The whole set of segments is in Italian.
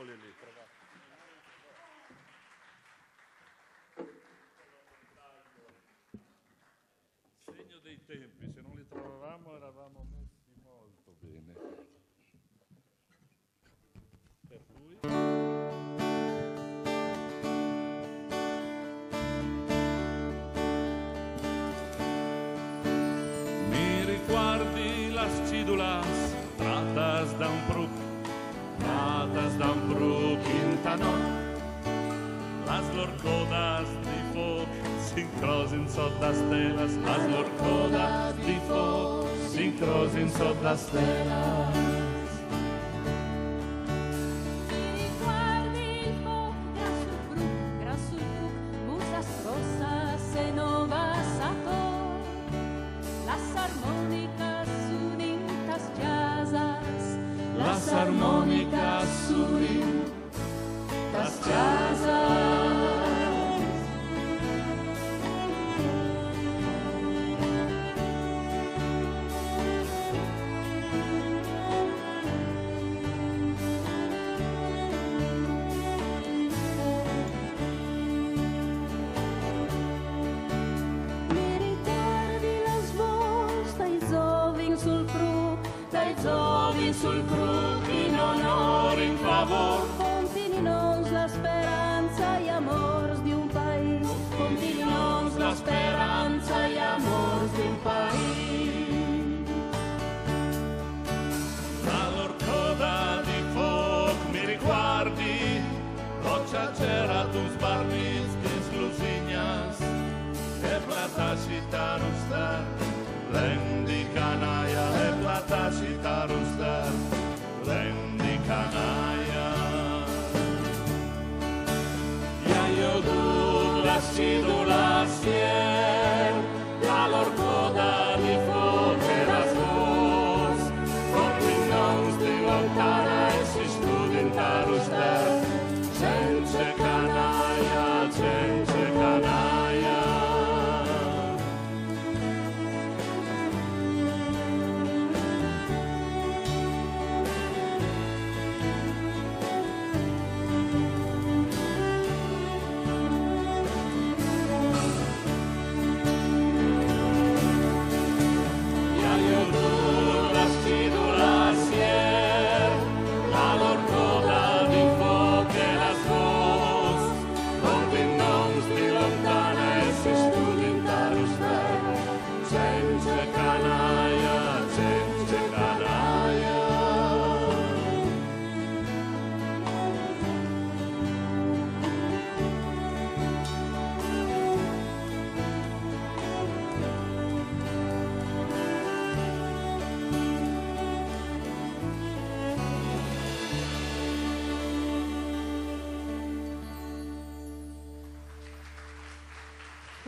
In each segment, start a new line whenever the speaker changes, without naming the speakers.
Eccoli lì. Segno dei tempi, se non li trovavamo eravamo messi molto bene. Per cui... Ricordi las cídulas tratas da un canón. Las lorcodas di foc s'incrosin sot les teles, les lorcodes di foc s'incrosin sot les teles.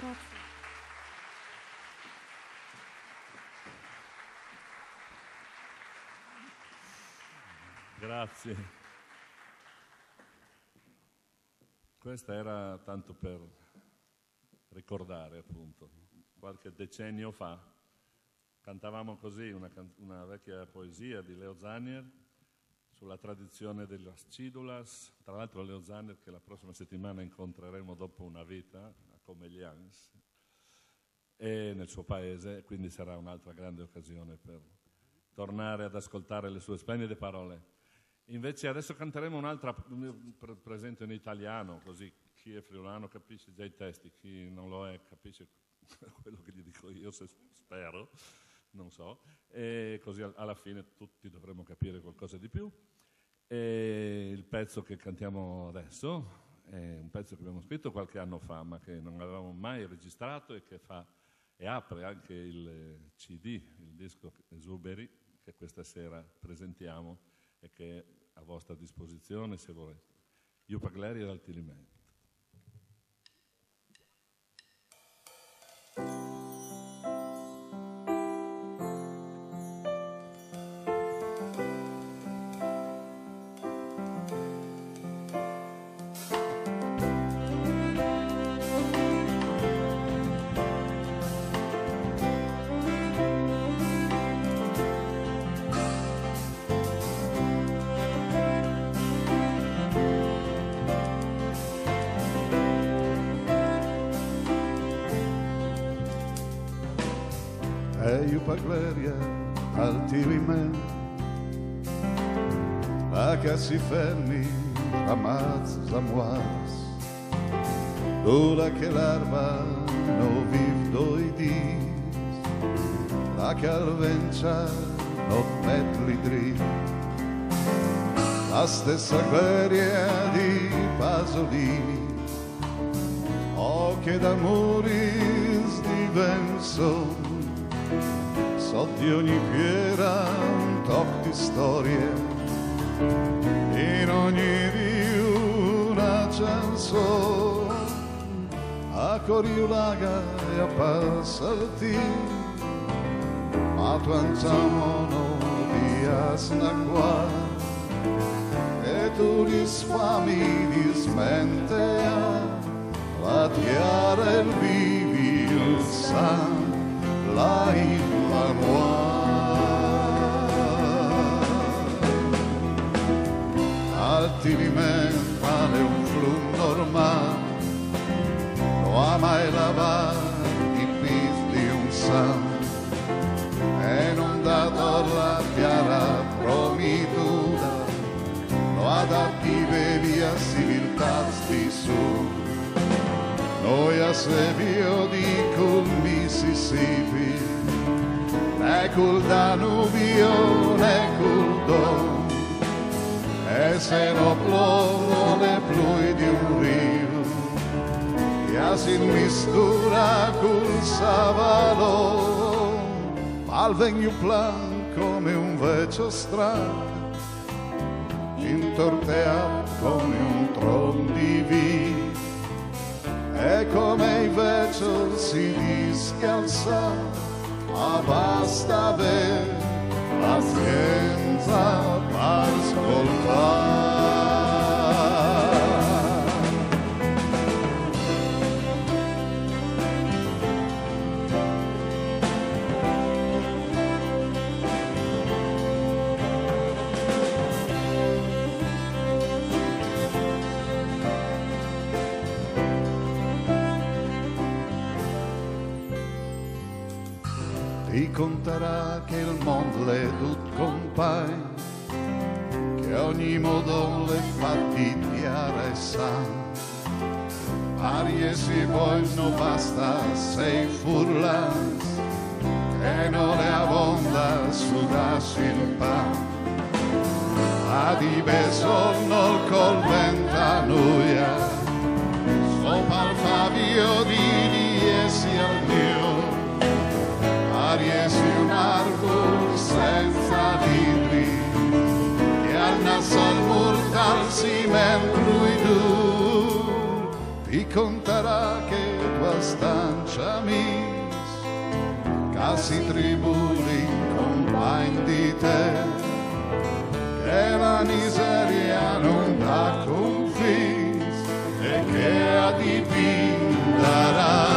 Grazie.
Grazie. Questa era tanto per ricordare, appunto. Qualche decennio fa cantavamo così una, una vecchia poesia di Leo Zanier sulla tradizione delle cidulas. Tra l'altro Leo Zanier che la prossima settimana incontreremo dopo una vita a Comeglians e nel suo paese, quindi sarà un'altra grande occasione per tornare ad ascoltare le sue splendide parole. Invece adesso canteremo un'altra, pre- presento in italiano, così chi è friulano capisce già i testi, chi non lo è capisce quello che gli dico io, se- spero, non so, e così al- alla fine tutti dovremo capire qualcosa di più. E il pezzo che cantiamo adesso è un pezzo che abbiamo scritto qualche anno fa, ma che non avevamo mai registrato e che fa e apre anche il CD, il disco Esuberi, che questa sera presentiamo e che è a vostra disposizione se volete. Io pagleri dal
si fermi ramaz zamuas Dura che l'arba no viv doi dis la calvencia no metli drit. La stessa gloria di Pasolini che d'amores divenso so di ogni fiera un tocco di storie in ogni di una canzone a Coriulaga e a Passati ma tu andiamo di asna e tu risfami di smentea la tierra el vivir san la isla Altivimento un flum normal no ha mai lavato i pis di un san e non dato la chiara promituda da vive via di su noi a Sevio di col Mississippi, né col Danubio né col Don, e se no plovo le plui di un rio, e si mistura col Savalo, al vegno plan come un vecchio strano, intorteato come un tron di vino e come invece si discalza, ma basta avere pazienza per ascoltare. conterà tut compagni, che ogni modo le fatti chiara e san. Arie si poi non basta sei furlans, e non le abbonda sudarsi il pan. A di besonno il colventa nuia, conterà che tua stancia mis casi tribuli compagni di te che la miseria non dà confis e che a dipindarà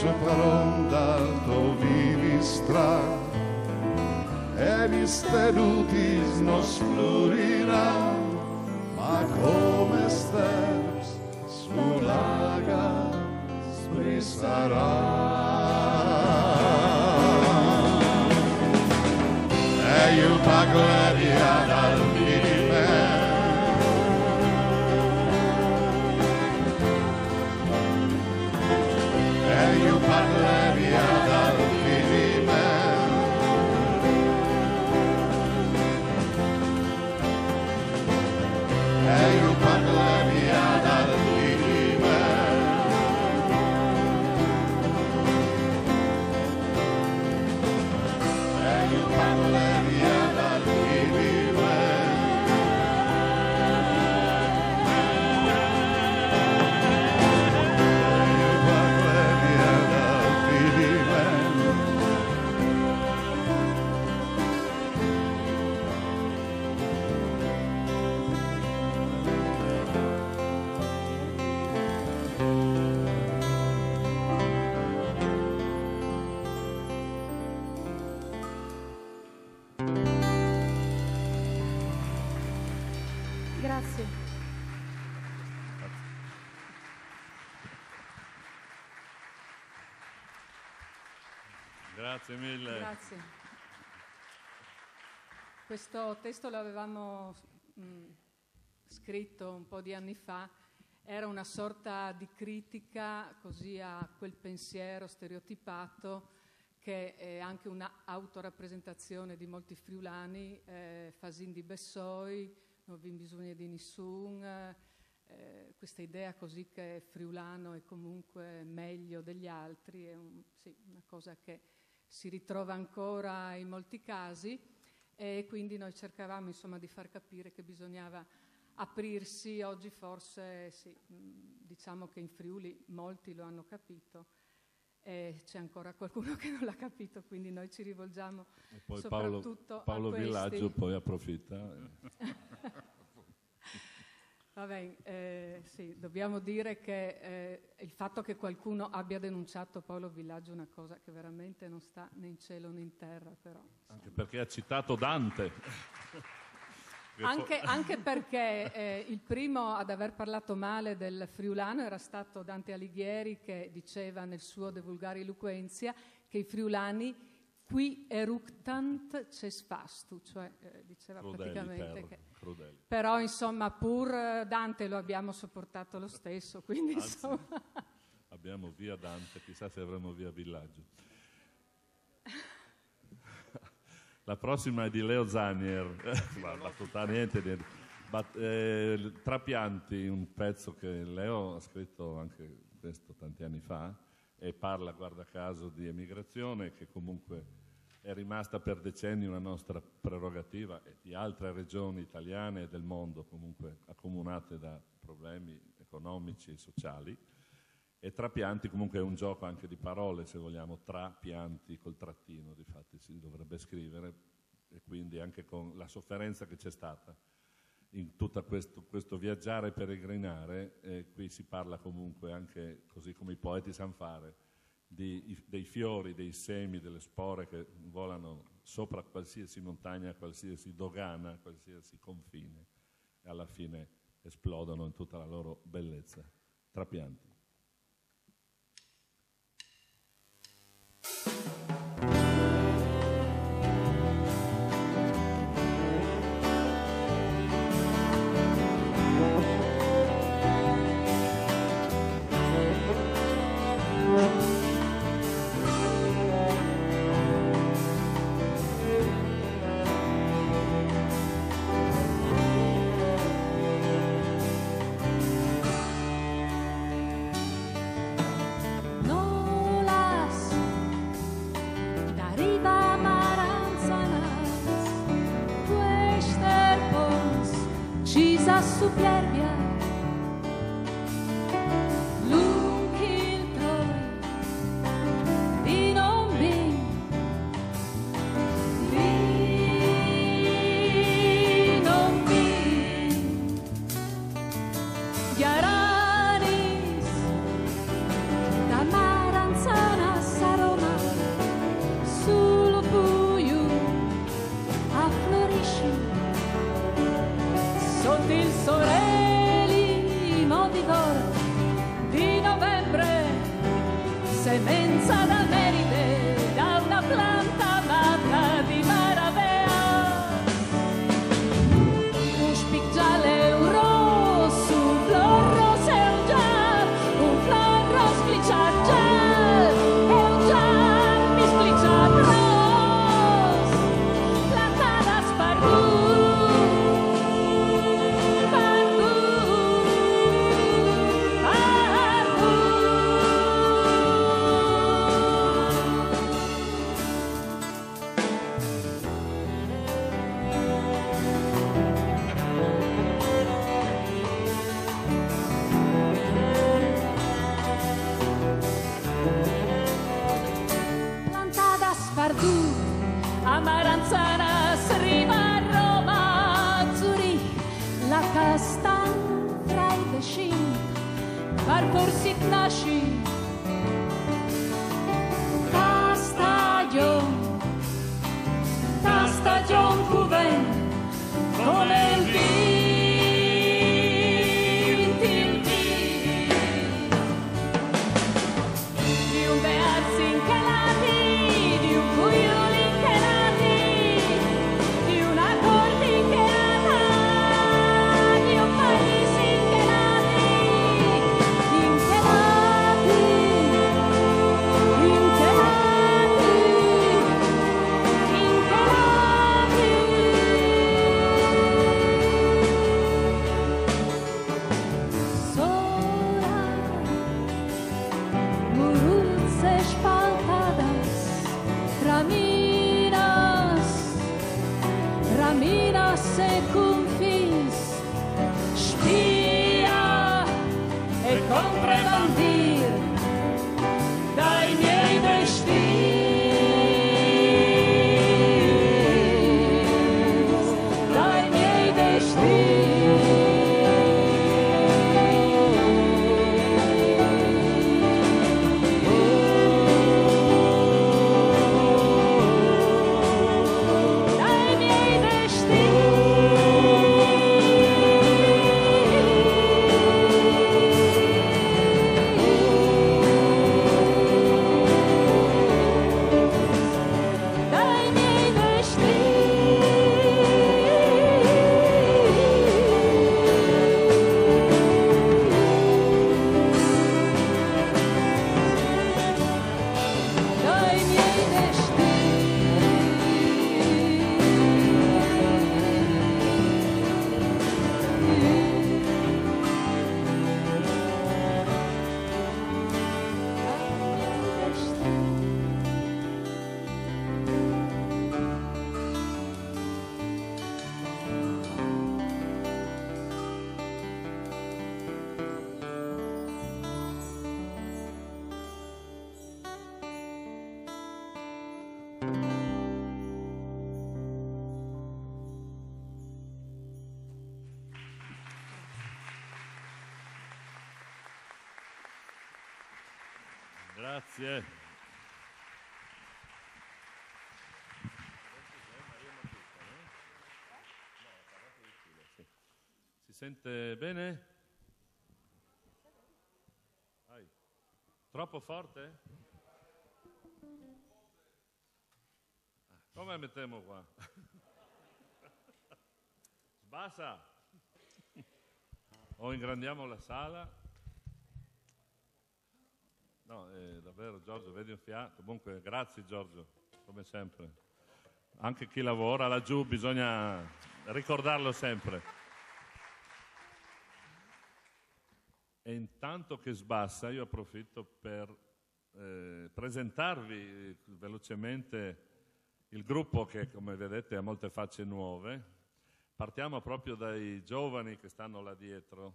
Lecce paronda to vivi stra e misterutis nos ma come steps sull'aga sprisarà e io pagleria
Grazie
mille.
Grazie. Questo testo l'avevamo mh, scritto un po' di anni fa, era una sorta di critica così a quel pensiero stereotipato che è anche un'autorappresentazione di molti friulani, eh, Fasin di Bessoi, Non vi bisogna di nessun, eh, questa idea così che friulano è comunque meglio degli altri, è un- sì, una cosa che si ritrova ancora in molti casi e quindi noi cercavamo insomma di far capire che bisognava aprirsi, oggi forse sì, diciamo che in Friuli molti lo hanno capito e c'è ancora qualcuno che non l'ha capito, quindi noi ci rivolgiamo
E poi Paolo,
soprattutto
Paolo
a questi.
Villaggio poi approfitta.
Vabbè, eh, sì, dobbiamo dire che eh, il fatto che qualcuno abbia denunciato Paolo Villaggio è una cosa che veramente non sta né in cielo né in terra, però.
Anche perché ha citato Dante. Che
Anche, anche perché eh, il primo ad aver parlato male del friulano era stato Dante Alighieri che diceva nel suo De Vulgari Eloquenzia che i friulani qui eructant ces fastu, cioè eh, diceva
crudeli,
praticamente
per-
che...
crudeli.
Però insomma pur eh, Dante lo abbiamo sopportato lo stesso, quindi
Anzi,
insomma...
abbiamo via Dante, chissà se avremo via Villaggio. La prossima è di Leo Zanier, ma battuta niente, niente. Bat- eh, Trapianti, un pezzo che Leo ha scritto anche questo tanti anni fa e parla, guarda caso, di emigrazione che comunque è rimasta per decenni una nostra prerogativa e di altre regioni italiane e del mondo comunque accomunate da problemi economici e sociali. E trapianti comunque è un gioco anche di parole, se vogliamo, tra pianti col trattino, difatti si dovrebbe scrivere, e quindi anche con la sofferenza che c'è stata in tutto questo, questo viaggiare e peregrinare, eh, qui si parla comunque anche, così come i poeti sanno fare, di- dei fiori, dei semi, delle spore che volano sopra qualsiasi montagna, qualsiasi dogana, qualsiasi confine e alla fine esplodono in tutta la loro bellezza. Trapianti.
supiera
Grazie. Si sente bene? Ai. Troppo forte? Come mettiamo qua? Sbassa! O ingrandiamo la sala? No, eh, davvero Giorgio, vedi un fiato. Comunque, grazie Giorgio, come sempre. Anche chi lavora laggiù bisogna ricordarlo sempre. E intanto che sbassa, io approfitto per eh, presentarvi velocemente il gruppo che, come vedete, ha molte facce nuove. Partiamo proprio dai giovani che stanno là dietro.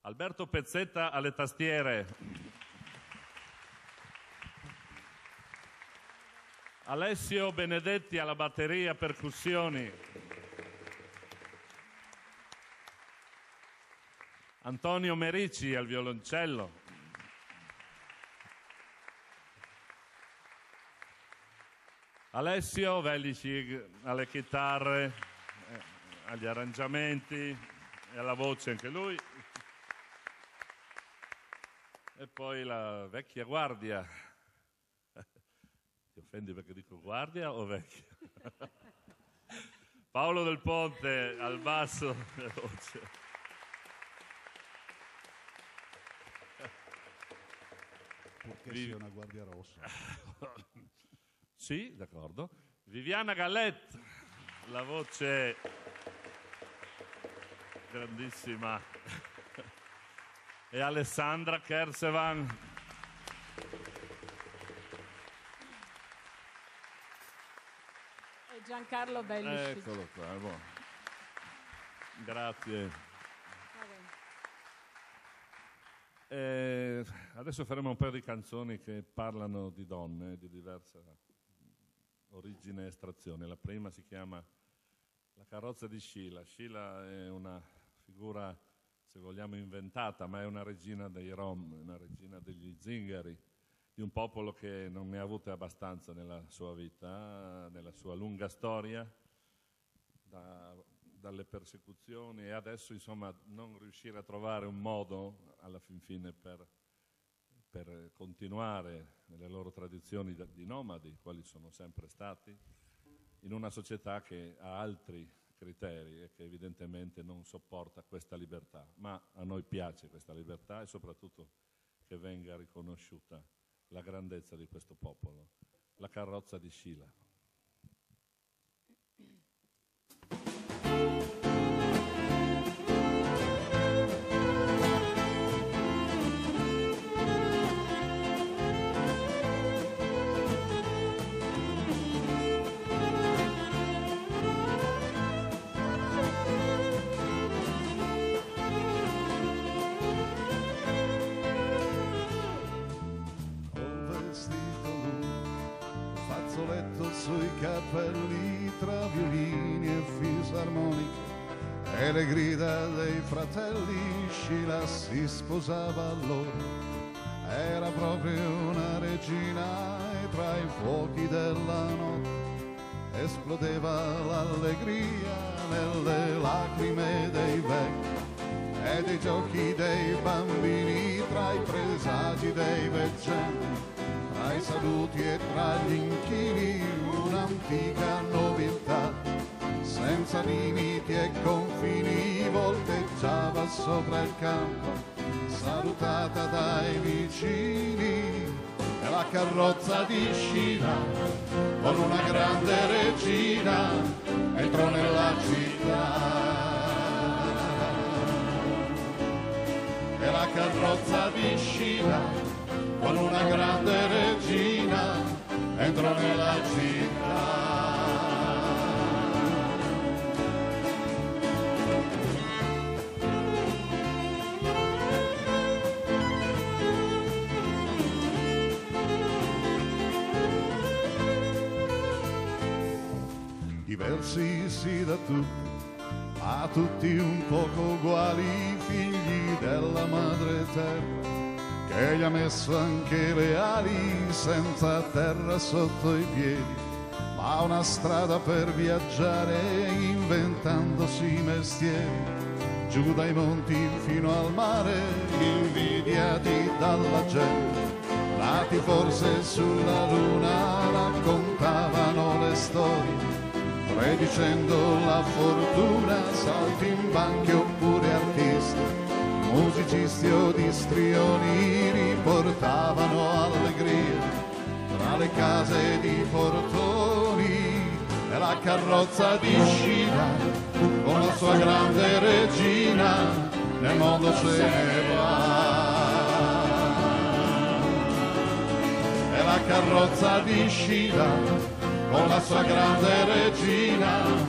Alberto Pezzetta alle tastiere. Alessio Benedetti alla batteria percussioni. Antonio Merici al violoncello. Alessio Vellici alle chitarre, eh, agli arrangiamenti e alla voce anche lui. E poi la vecchia guardia. Offendi perché dico guardia o vecchia? Paolo del Ponte al basso e voce.
Purché
Vi-
sia una guardia rossa.
Sì, d'accordo. Viviana Gallet, la voce grandissima. E Alessandra Kersevan.
Giancarlo Bellisci.
Eccolo qua. buono. Grazie. Eh, adesso faremo un paio di canzoni che parlano di donne di diversa origine e estrazione. La prima si chiama La carrozza di Scila. Scila è una figura, se vogliamo, inventata, ma è una regina dei Rom, una regina degli zingari, di un popolo che non ne ha avute abbastanza nella sua vita, nella sua lunga storia, da- dalle persecuzioni e adesso insomma non riuscire a trovare un modo alla fin fine per, per continuare nelle loro tradizioni di nomadi, quali sono sempre stati, in una società che ha altri criteri e che evidentemente non sopporta questa libertà, ma a noi piace questa libertà e soprattutto che venga riconosciuta la grandezza di questo popolo. La carrozza di Scila.
Le grida dei fratelli Scila si sposava allora. Era proprio una regina e tra i fuochi della notte esplodeva l'allegria nelle lacrime dei vecchi e dei giochi dei bambini tra i presagi dei veggenti tra i saluti e tra gli inchini un'antica nobiltà senza limiti e confini volteggiava sopra il campo salutata dai vicini. E la carrozza di Scina con una grande regina entrò nella città. E la carrozza di Scina con una grande regina entrò nella città diversi da tutti, ma tutti un poco uguali, figli della madre terra, che gli ha messo anche le ali senza terra sotto i piedi, ma una strada per viaggiare inventandosi mestieri. Giù dai monti fino al mare, invidiati dalla gente, nati forse sulla luna, raccontavano le storie predicendo la fortuna, saltimbanchi oppure artisti, musicisti o distrioni riportavano allegria tra le case di portoni e la carrozza di Scina con la sua grande regina nel mondo se ne va. E la carrozza di Scina con la sua grande regina,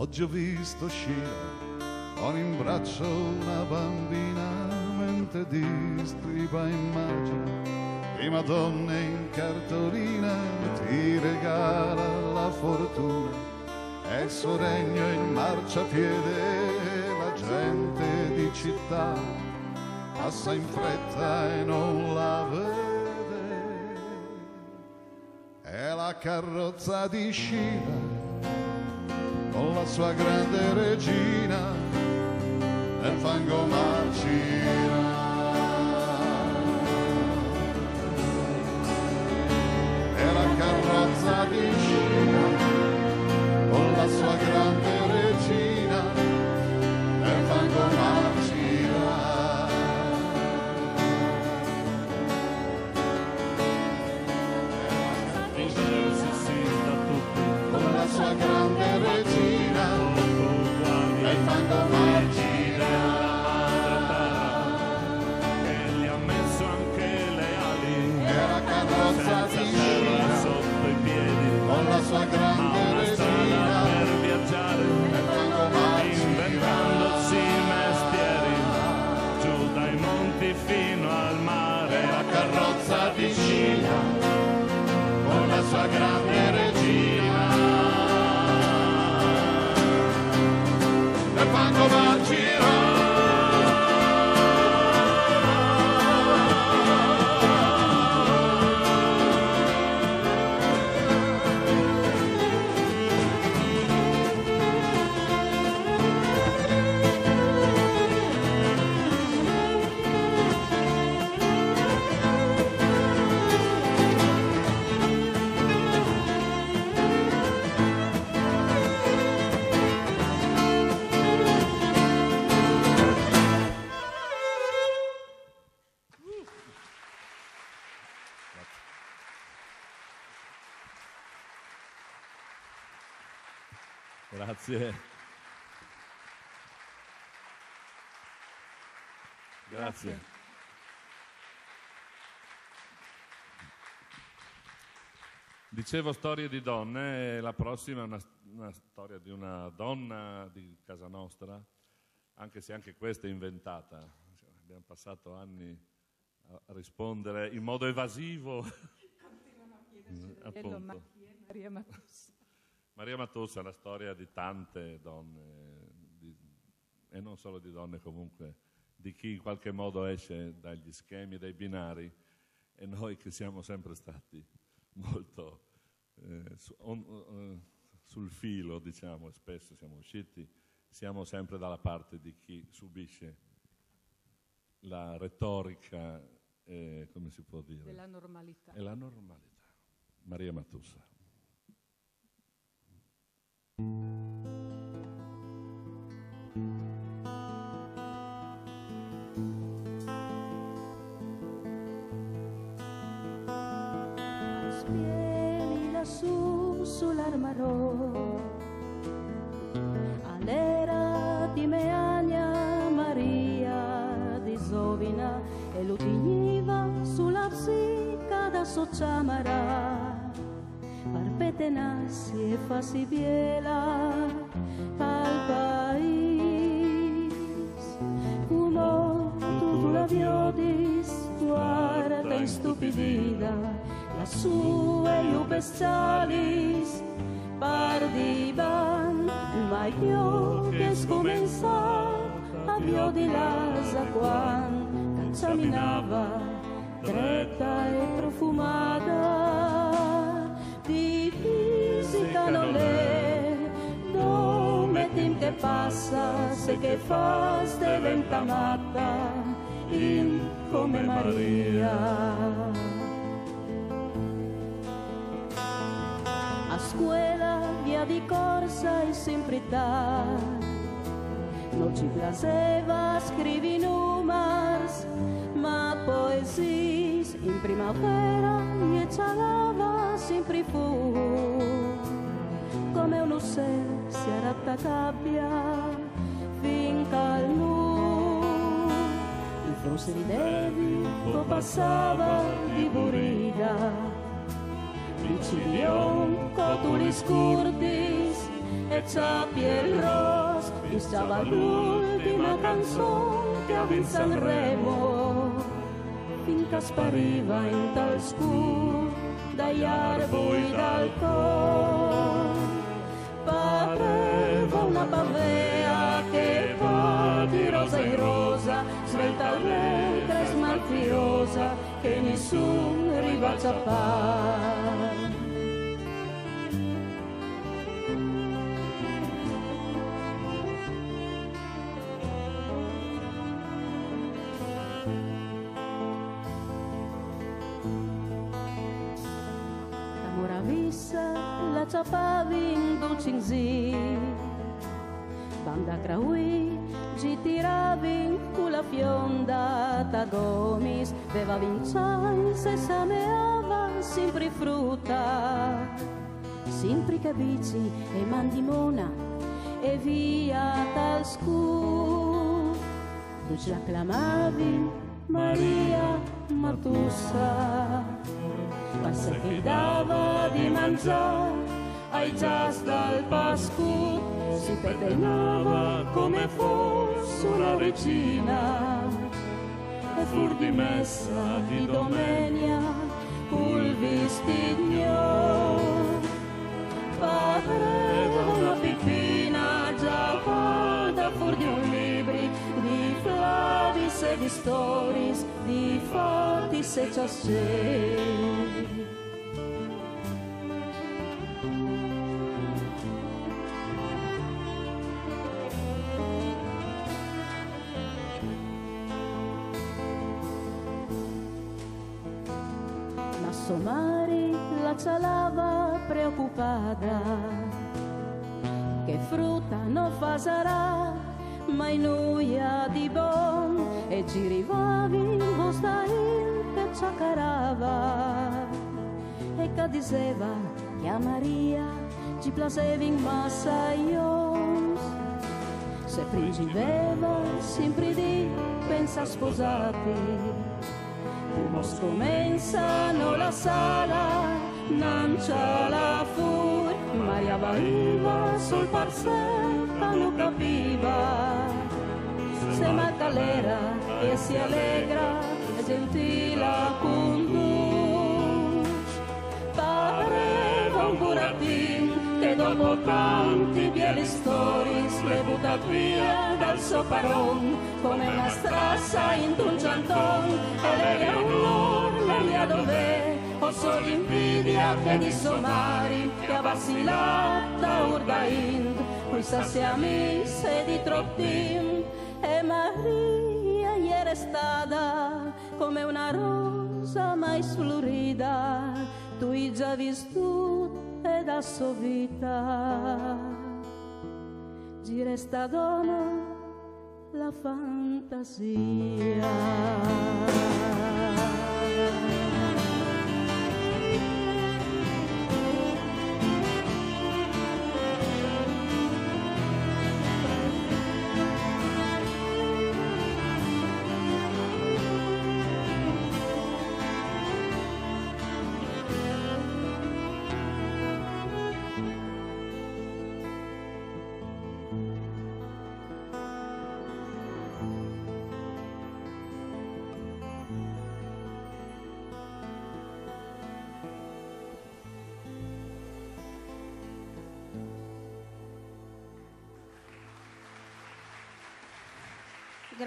Oggi ho visto Scina con in braccio una bambina mentre distriba immagini di Madonne in cartolina ti regala la fortuna. E il suo regno in marciapiede la gente di città passa in fretta e non la vede. È la carrozza di Scina con la sua grande regina nel fango marcina. E la carrozza di Scina
Grazie. Grazie. Dicevo storie di donne, e la prossima è una, una storia di una donna di casa nostra, anche se anche questa è inventata. Abbiamo passato anni a rispondere in modo evasivo.
Quello, ma
Appunto.
chi è Maria Matussa?
Maria Matussa è la storia di tante donne, di- e non solo di donne comunque, di chi in qualche modo esce dagli schemi dai binari e noi che siamo sempre stati molto eh, su- on- eh, sul filo, diciamo, e spesso siamo usciti, siamo sempre dalla parte di chi subisce la retorica, eh, come si può dire,
Della normalità.
e la normalità. Maria Matussa.
Spieni lassù sull'armarò all'era di Meagna Maria di Zovina e lo tigniva sulla psica da Sociamara parpetenassi e fassi biela al país. Como tu la viodis guarda istupidida la sua e bestialis pardivan mai più che scomensar a viodi l'asa quan camminava dretta e profumata non è dove tim che passa se che fa diventa matta in come Maria a scuola via di corsa e semprità non ci piaceva scrivi numers ma poesis in primavera e cialava sempre fu come un uccello si arattacabbia finché al nu. Il forse ridevi o passava di burida Cilion, cotulis curtis e Chapi el Ros stava l'ultima canzone che aveva in Sanremo finché spariva in tal scur dagli arbori dal cor pareva una pavea che va di rosa in rosa svelta allegra e smaltiosa che nessun par Amora vissa la ciapavi in dolcinzi Banda craui ci tiravi con la fiondata gomis Beva vinciai se sameava sempre frutta. Sempre che bici e mandimona e via tal scur Tu ci acclamavi Maria Matussa passa che dava di mangiare ai gias dal pascut si pettinava come fosse una regina. E fur di messa di domenica col vestigno pareva una pipina già fatta fuori di un Flavis e di stories di fatti se ciascun Ma Somari la cialava preoccupata che frutta non fa sarà mai noia di bon e ci rivavi vosta il che ciacarava e che diceva che a Maria ci placevim massa ions. Se viveva sempre di pensa sposati. Primo scomensano la sala, non c'è la fur, Maria Vaiva sul parcella non capiva. Se Maddalena e si allegra, è gentile con. Pareva un burattino che dopo tanti bieli stories le buttat via dal soparon come una strassa in un cianton e lei è un loro, lei a dove ho solo invidia che di somari che ha vacillata urdain questa sia misse di troppin e Maria ieri è stata come una rosa mai sflorida. Tu hai già vissuto e da sua vita. Ci resta dono la fantasia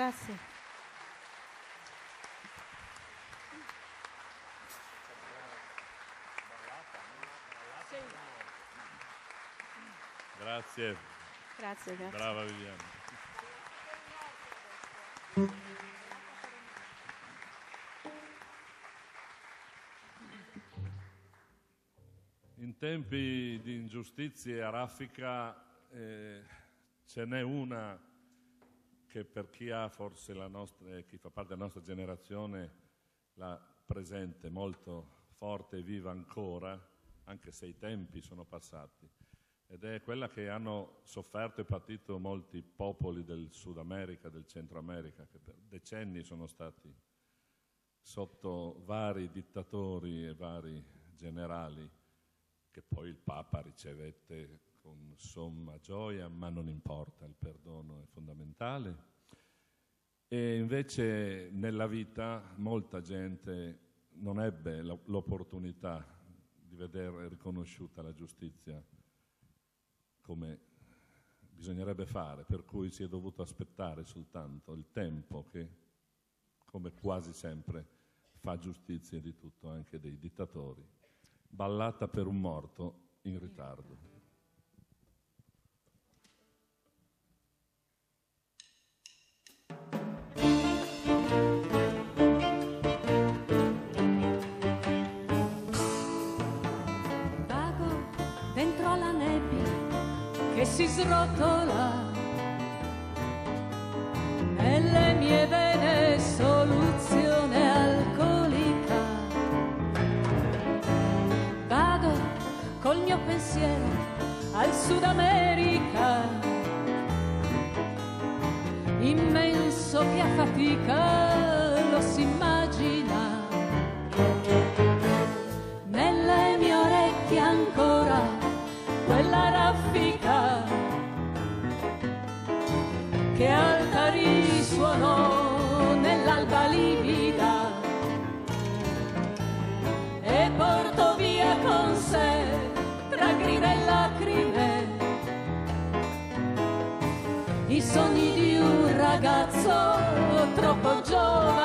Grazie.
Grazie,
Grazie, grazie.
brava Viviana. In tempi di ingiustizie a raffica eh, ce n'è una che per chi ha forse la nostra, eh, chi fa parte della nostra generazione la presente molto forte e viva ancora, anche se i tempi sono passati, ed è quella che hanno sofferto e patito molti popoli del Sud America, del Centro America, che per decenni sono stati sotto vari dittatori e vari generali che poi il Papa ricevette con somma gioia, ma non importa, il perdono è fondamentale. E invece nella vita molta gente non ebbe l'opportunità di vedere riconosciuta la giustizia come bisognerebbe fare, per cui si è dovuto aspettare soltanto il tempo che, come quasi sempre, fa giustizia di tutto, anche dei dittatori. Ballata per un morto in ritardo.
Si srotola. Nelle mie vene soluzione alcolica. Vado col mio pensiero al Sud America, immenso che a fatica lo si immagina sogni di un ragazzo troppo giovane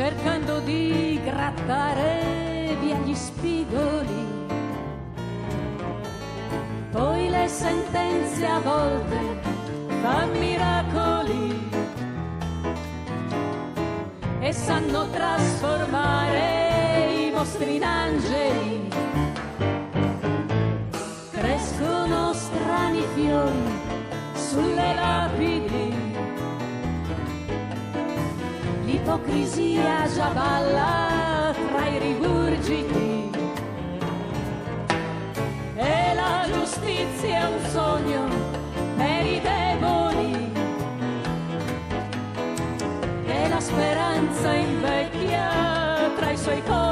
cercando di grattare via gli spigoli poi le sentenze a volte fanno miracoli e sanno trasformare i mostri in angeli. Crescono strani fiori sulle lapidi, l'ipocrisia già balla tra i rigurgiti. E la giustizia è un sogno per i deboli e la speranza invecchia tra i suoi complici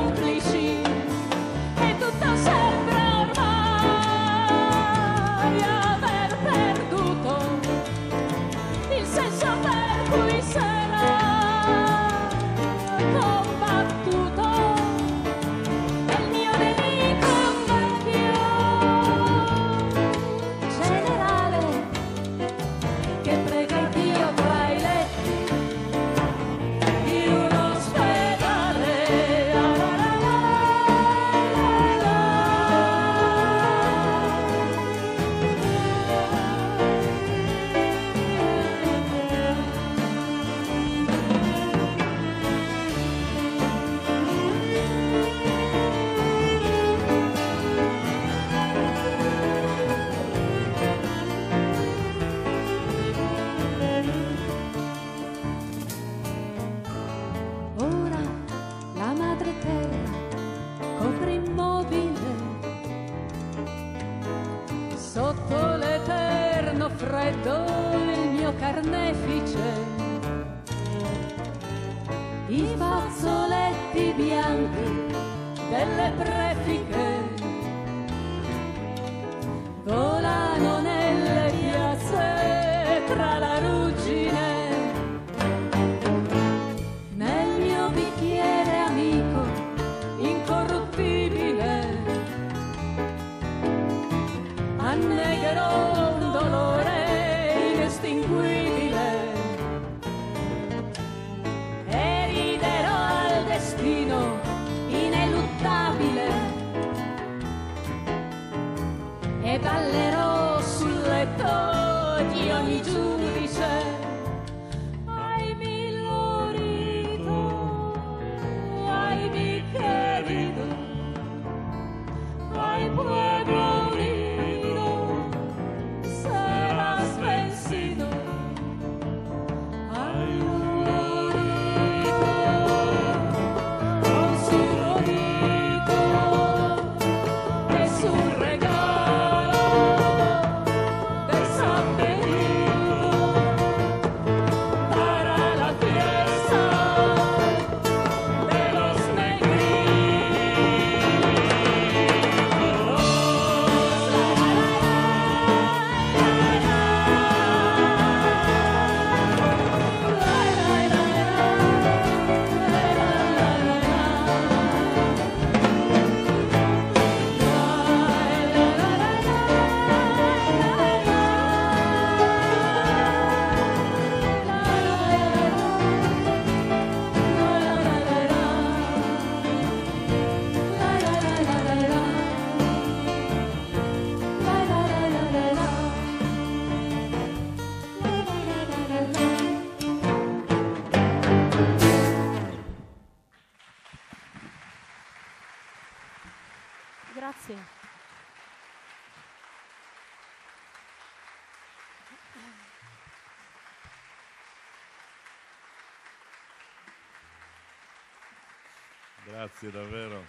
Grazie
davvero.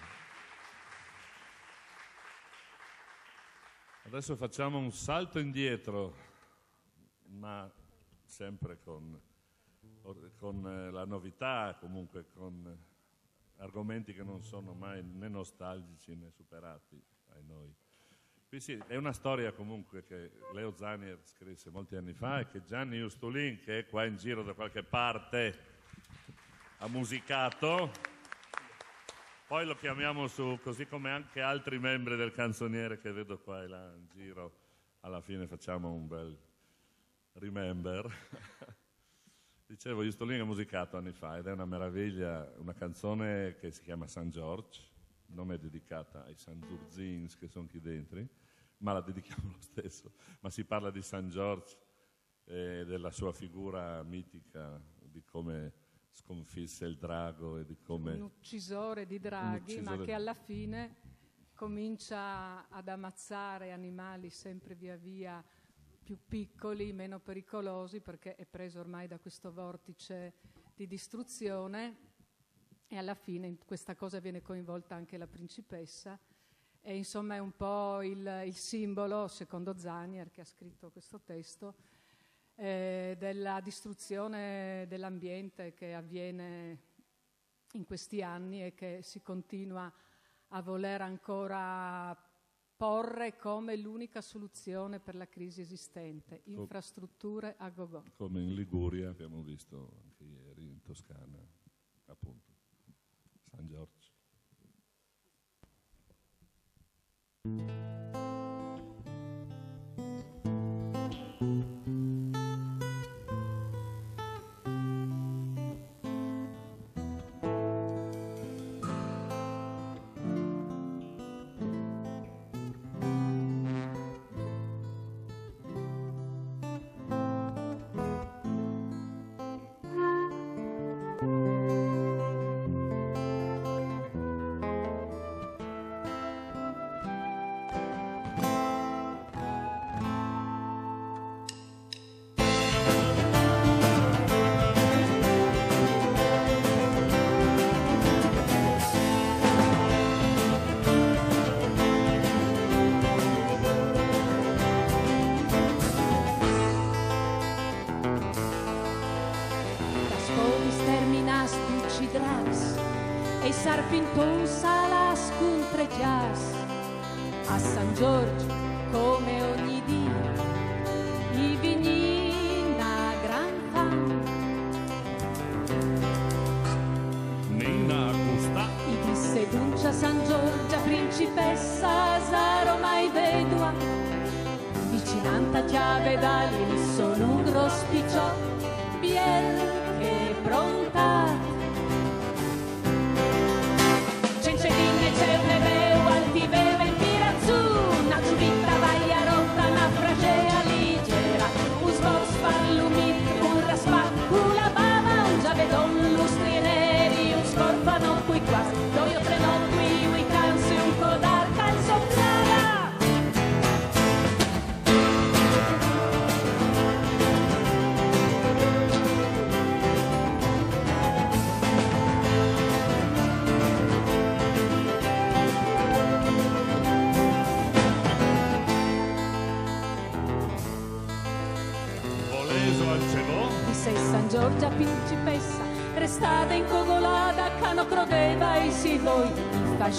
Adesso facciamo un salto indietro, ma sempre con, con eh, la novità, comunque con argomenti che non sono mai né nostalgici né superati ai noi. Qui sì, è una storia comunque che Leo Zanier scrisse molti anni fa e che Gianni Ustulin, che è qua in giro da qualche parte, ha musicato. Poi lo chiamiamo su, così come anche altri membri del canzoniere che vedo qua e là in giro alla fine facciamo un bel remember. Dicevo, Justolino ha musicato anni fa ed è una meraviglia, una canzone che si chiama San George, non è dedicata ai San Zurzins che sono qui dentro, ma la dedichiamo lo stesso. Ma si parla di San George e della sua figura mitica, di come sconfisse il drago e di come...
Un uccisore di draghi,
uccisore.
ma che alla fine comincia ad ammazzare animali sempre via via più piccoli, meno pericolosi, perché è preso ormai da questo vortice di distruzione e alla fine in questa cosa viene coinvolta anche la principessa e insomma è un po' il, il simbolo, secondo Zanier che ha scritto questo testo, eh, della distruzione dell'ambiente che avviene in questi anni e che si continua a voler ancora porre come l'unica soluzione per la crisi esistente, infrastrutture a go-go.
come in Liguria abbiamo visto anche ieri in Toscana, appunto, San Giorgio.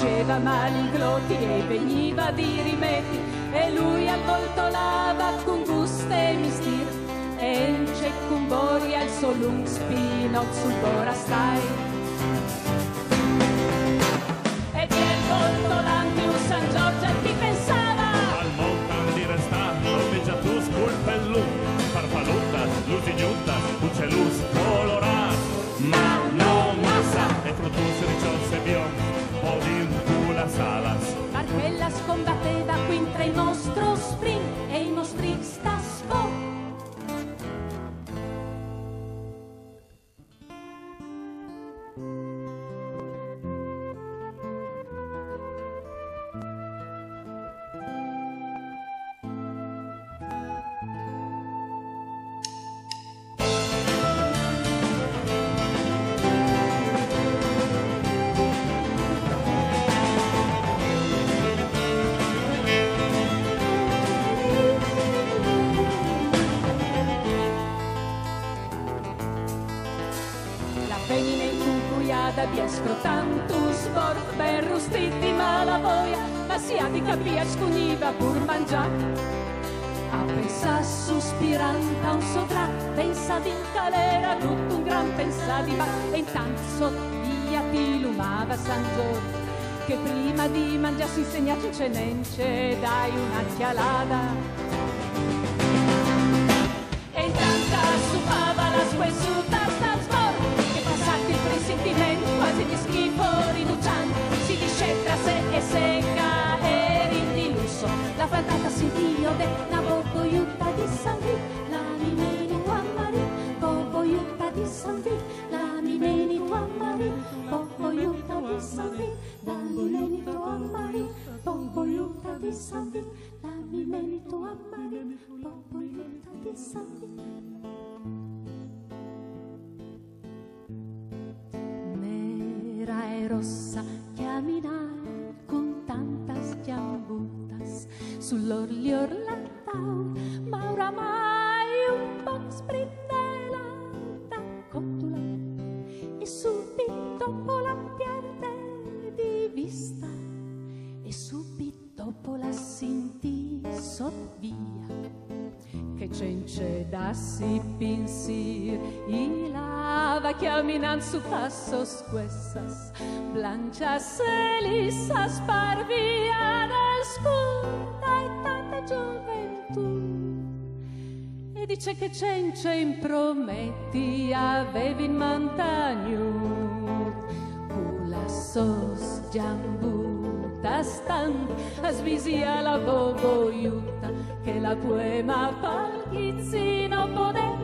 Faceva male e veniva di rimetti e lui al con gusto e mistir e in ceccumboria al solung spinot sul bora stai e di il volto l'anti un San Giorgia ti pensava?
Al montan di restato, vegetus culpellum, farfalutas, lusignutas, uccelus
mangiare. A pensa sospiranta un sodrà, pensa di calera tutto un gran pensa di ma e intanto sottia ti lumava San Giorgio che prima di mangiarsi insegnato cenence dai una chialada
Popoiutta di San Vito, la mi meni tu a Maria, Popoiutta di San Vito, la mi meni tu a Maria, Popoiutta di San Vito, la mi meni tu a Maria, Popoiutta di San Vito, la mi meni tu a Maria, Popoiutta di San Vito. Nera e rossa caminare con tantas giambutas sull'orli orlantau, ma oramai un po' sprindellata cotula e subito dopo la pierde di vista e subito dopo la sentì sovvia che cence da si pinsir. Y lava caminando su pasos quessas blancas e lisas par via del scuda e tanta gioventù. E dice che cence in prometti avevi in montagnu. Kula sos jambuta stan Asvisia la boboiuta Che la poema palchizzino poder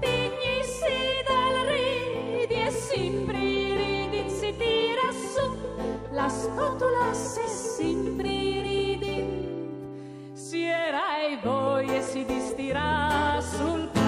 Dignissi del ridi e simpri ridi si tira su La scotula se simpri ridi si era e voi e si distirà sul prato.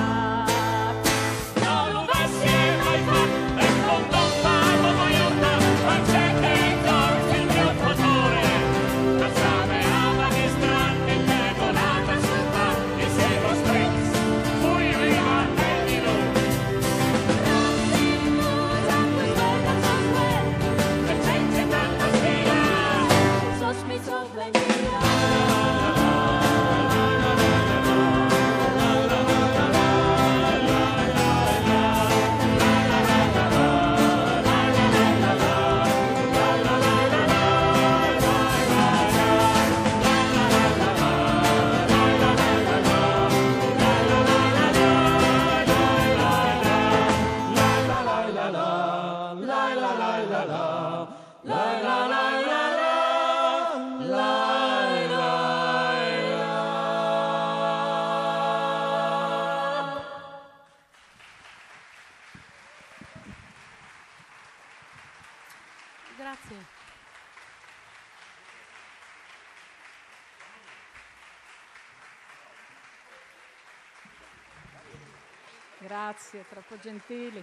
Grazie,
troppo gentili.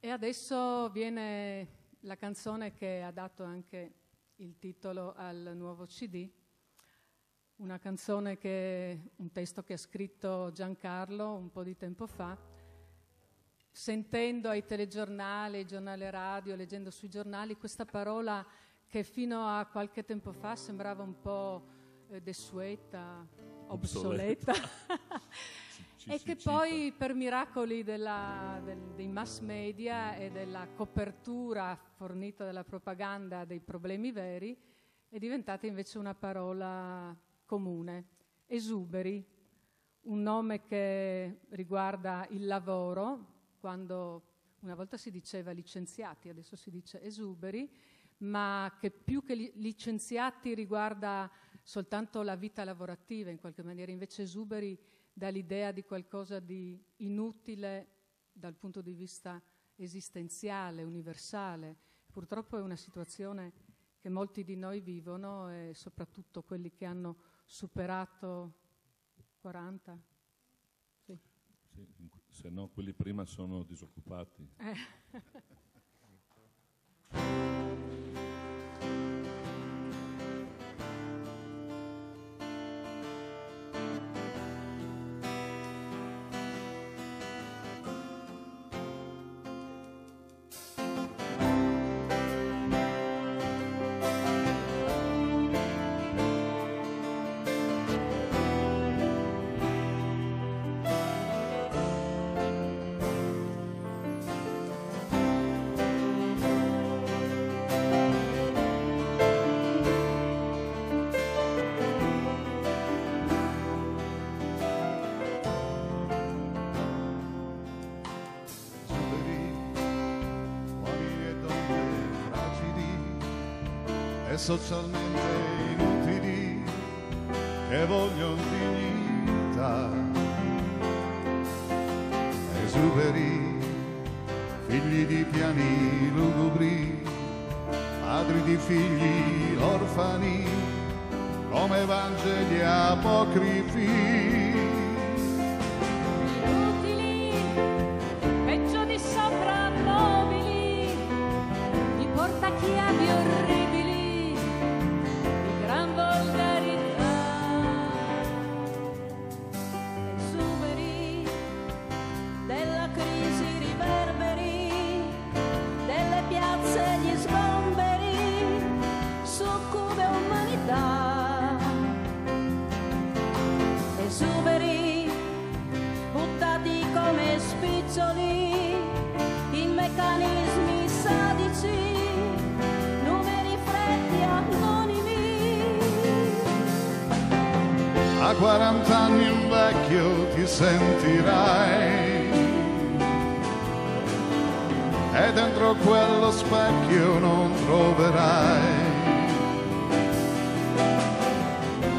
E adesso viene la canzone che ha dato anche il titolo al nuovo CD, una canzone che un testo che ha scritto Giancarlo un po' di tempo fa, sentendo ai telegiornali, ai giornali radio, leggendo sui giornali questa parola che fino a qualche tempo fa sembrava un po' eh, desueta, obsoleta.
Ci
e che
cita.
poi per miracoli della- del- dei mass media e della copertura fornita dalla propaganda dei problemi veri è diventata invece una parola comune. Esuberi, un nome che riguarda il lavoro, quando una volta si diceva licenziati, adesso si dice esuberi, ma che più che li- licenziati riguarda soltanto la vita lavorativa in qualche maniera, invece esuberi dà l'idea di qualcosa di inutile dal punto di vista esistenziale, universale. Purtroppo è una situazione che molti di noi vivono e soprattutto quelli che hanno superato 40. Sì.
Sì, se no quelli prima sono disoccupati.
socialmente inutili che vogliono dignità. Esuberi, figli di piani lugubri, padri di figli orfani, come vangeli apocrifi. 40 anni un vecchio ti sentirai. E dentro quello specchio non troverai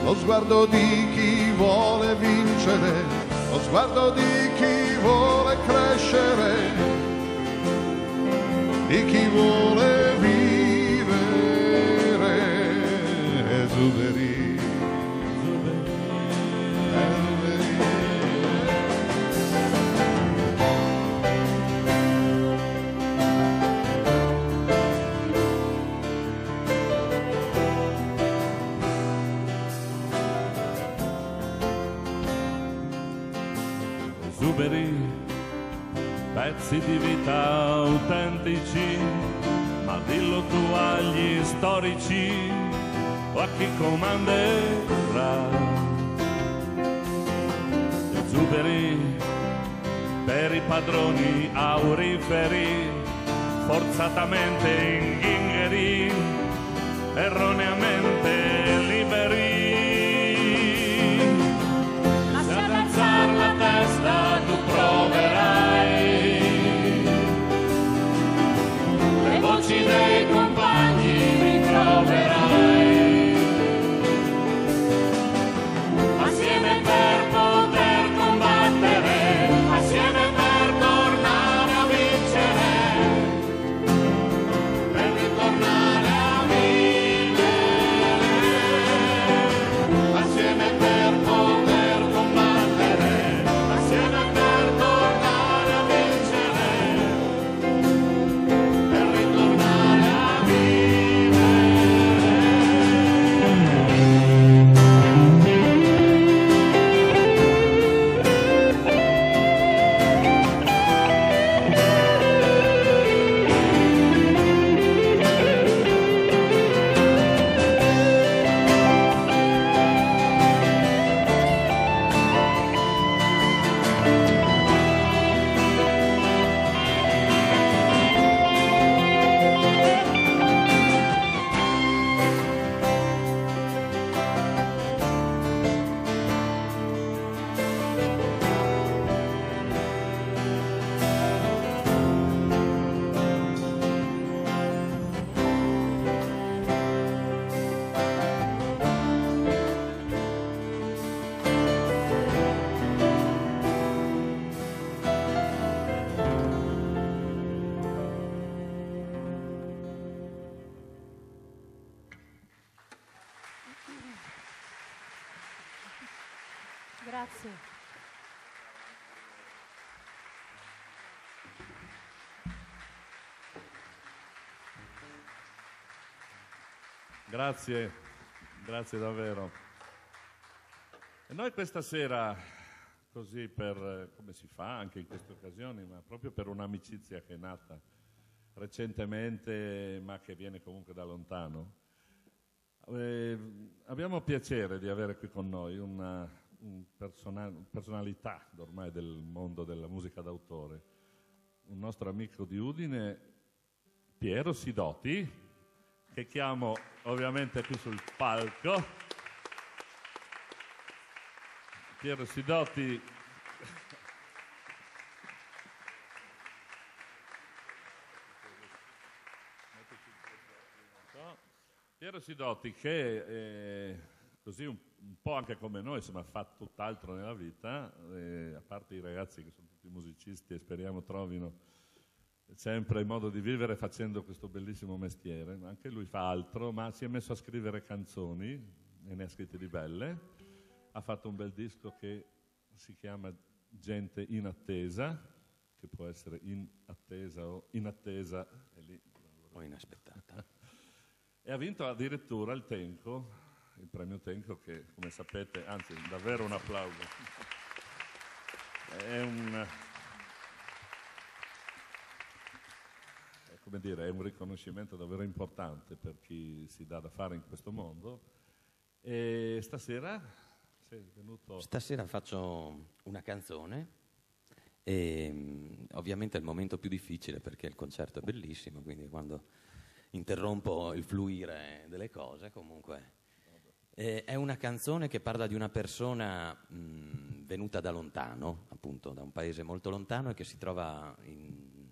lo sguardo di chi vuole vincere, lo sguardo di chi vuole crescere, di chi vuole
di vita autentici, ma dillo tu agli storici o a chi comanderà. Esuberi per i padroni auriferi, forzatamente inghingheri, erroneamente
Grazie.
Grazie, grazie davvero. E noi questa sera, così per, come si fa anche in queste occasioni, ma proprio per un'amicizia che è nata recentemente, ma che viene comunque da lontano, eh, abbiamo piacere di avere qui con noi una personalità ormai del mondo della musica d'autore, un nostro amico di Udine, Piero Sidoti, che chiamo ovviamente qui sul palco. Piero Sidoti. Piero Sidotti, che eh, così un, un po' anche come noi, insomma, fa tutt'altro nella vita, eh, a parte i ragazzi che sono tutti musicisti e speriamo trovino sempre il modo di vivere facendo questo bellissimo mestiere, anche lui fa altro, ma si è messo a scrivere canzoni e ne ha scritte di belle, ha fatto un bel disco che si chiama Gente in attesa, che può essere in attesa o in attesa, lì
O inaspettata.
e ha vinto addirittura il Tenco, il premio Tenco che come sapete, anzi davvero un applauso, è un, è dire, è un riconoscimento davvero importante per chi si dà da fare in questo mondo. E stasera sei venuto...
Stasera faccio una canzone e mm, ovviamente è il momento più difficile perché il concerto è bellissimo, quindi quando interrompo il fluire delle cose comunque... eh, è una canzone che parla di una persona mh, venuta da lontano, appunto da un paese molto lontano e che si trova in,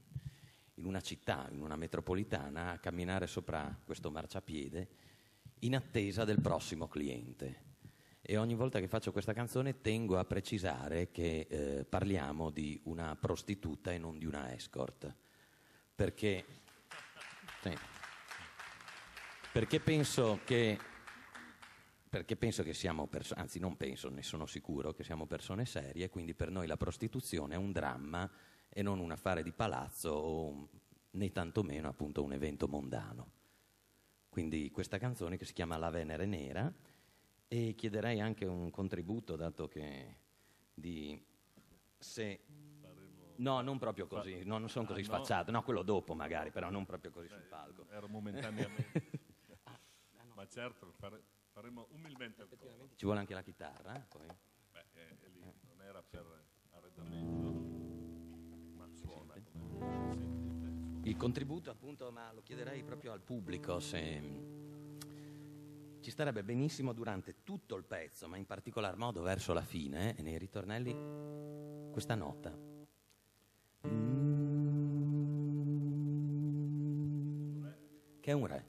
in una città, in una metropolitana, a camminare sopra questo marciapiede in attesa del prossimo cliente. E ogni volta che faccio questa canzone tengo a precisare che eh, parliamo di una prostituta e non di una escort. Perché, sì. perché penso che perché penso che siamo persone, anzi non penso, ne sono sicuro che siamo persone serie, quindi per noi la prostituzione è un dramma e non un affare di palazzo o né tantomeno appunto un evento mondano. Quindi questa canzone che si chiama La Venere Nera e chiederei anche un contributo dato che di se No, non proprio così, no, non sono così
Ah, no?
sfacciato, no, quello dopo magari, però non proprio così sul palco.
Ero momentaneamente... Ma certo, fare- faremo umilmente il coro.
Ci vuole anche la chitarra, eh, poi.
Beh, eh, lì non era per arredamento, ma suona come sentite.
Il contributo appunto, ma lo chiederei proprio al pubblico se mm, ci starebbe benissimo durante tutto il pezzo, ma in particolar modo verso la fine eh, e nei ritornelli questa nota. Che è un re.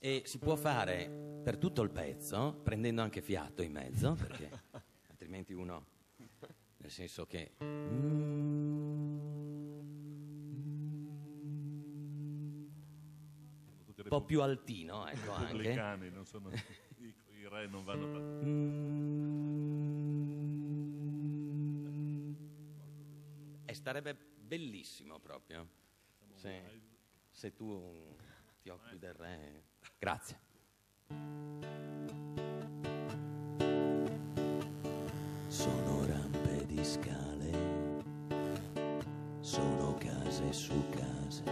E si può fare per tutto il pezzo, prendendo anche fiato in mezzo, perché altrimenti uno, nel senso che un po' più altino, ecco anche.
repubblicani, non sono, i, i re non vanno.
E starebbe bellissimo proprio. Se, se tu ti occupi del re. Grazie.
Sono rampe di scale, sono case su case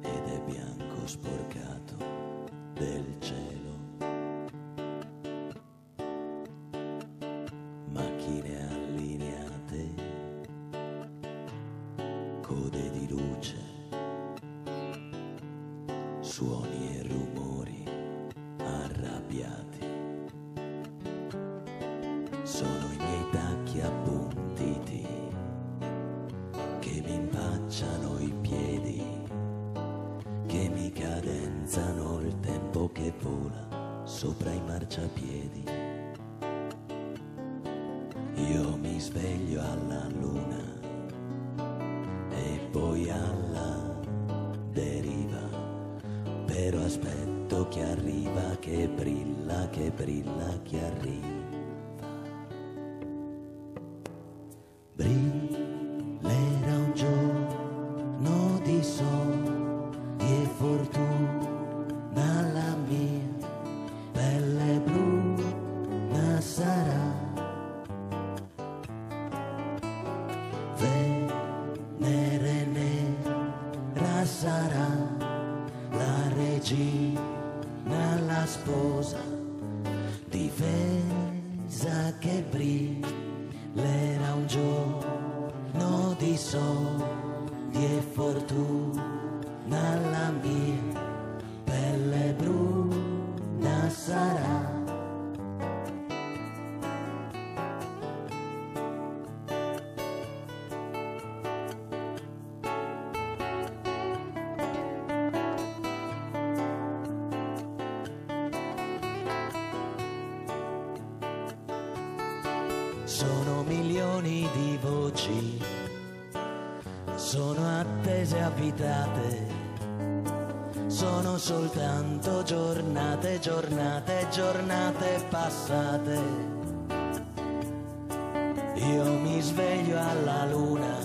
ed è bianco sporcato del cielo. Macchine allineate, code di luce, suoni mi impacciano i piedi, che mi cadenzano il tempo che vola sopra i marciapiedi. Io mi sveglio alla luna e poi alla deriva, però aspetto che arriva, che brilla, che brilla, che arriva. Passate. Io mi sveglio alla luna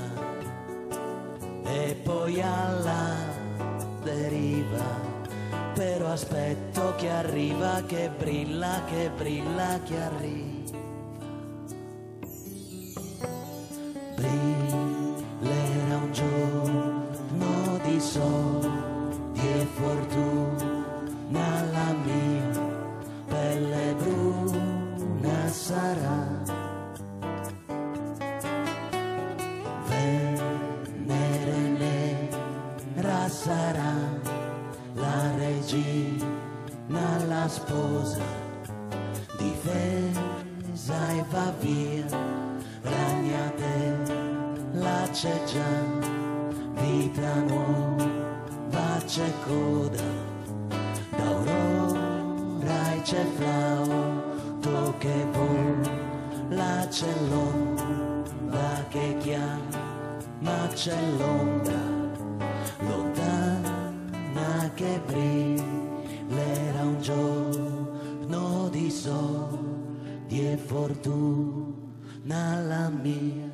e poi alla deriva. Però aspetto che arriva, che brilla, che brilla, che arriva. E va via, ragnate, la c'è già, vita nuova c'è coda, d'aurora e c'è flauto che vola, c'è l'onda che chiama, c'è l'ombra lontana che brillerà un giorno di soldi e fortuna la mia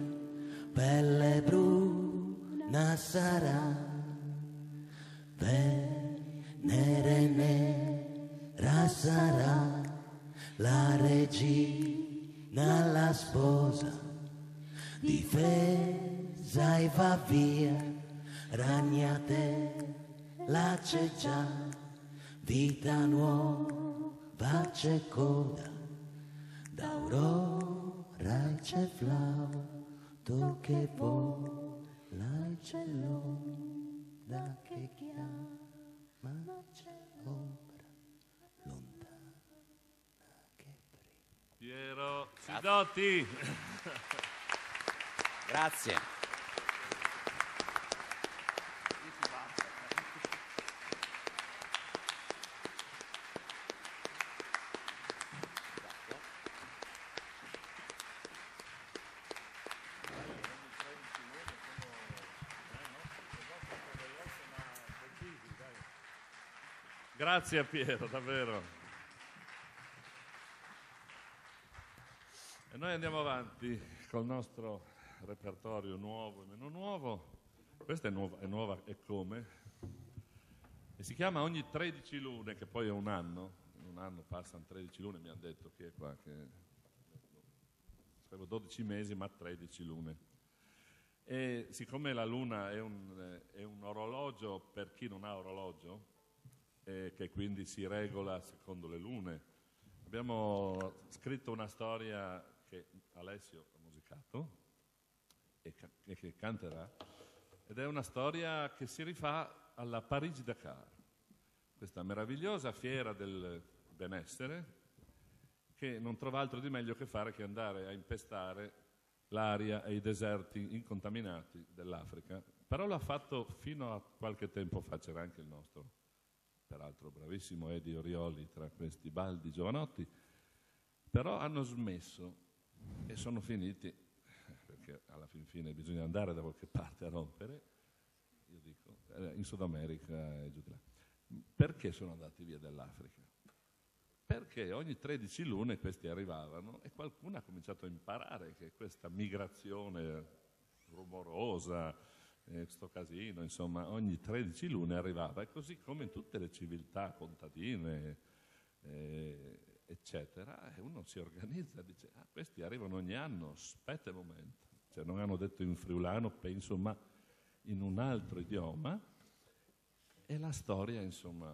pelle bruna sarà. Venere nera sarà la regina la sposa. Difesa e va via, ragnate, la c'è già, vita nuova c'è coda, d'aurora e c'è flauto che vola e c'è l'onda che chiama, c'è ombra lontana che brilla.
Piero Sidotti.
Grazie.
Grazie a Piero, davvero. E noi andiamo avanti col nostro repertorio nuovo e meno nuovo. Questa è nuova, è nuova e come? E si chiama Ogni 13 lune, che poi è un anno. In un anno passano 13 lune, mi hanno detto chi è qua, che sarebbero 12 mesi, ma 13 lune. E siccome la luna è un, è un orologio per chi non ha orologio, e che quindi si regola secondo le lune, abbiamo scritto una storia che Alessio ha musicato e, ca- e che canterà, ed è una storia che si rifà alla Parigi-Dakar, questa meravigliosa fiera del benessere che non trova altro di meglio che fare che andare a impestare l'aria e i deserti incontaminati dell'Africa. Però l'ha fatto fino a qualche tempo fa, c'era anche il nostro, peraltro bravissimo Edi Orioli tra questi baldi giovanotti, però hanno smesso e sono finiti, perché alla fin fine bisogna andare da qualche parte a rompere, io dico, eh, in Sud America e giù di là. Perché sono andati via dall'Africa? Perché ogni 13 lune questi arrivavano e qualcuno ha cominciato a imparare che questa migrazione rumorosa, eh, sto casino, insomma, ogni 13 lune arrivava e così come in tutte le civiltà contadine, eh, eccetera, e uno si organizza dice, ah, questi arrivano ogni anno, aspetta un momento, cioè non hanno detto in friulano, penso, ma in un altro idioma, e la storia, insomma,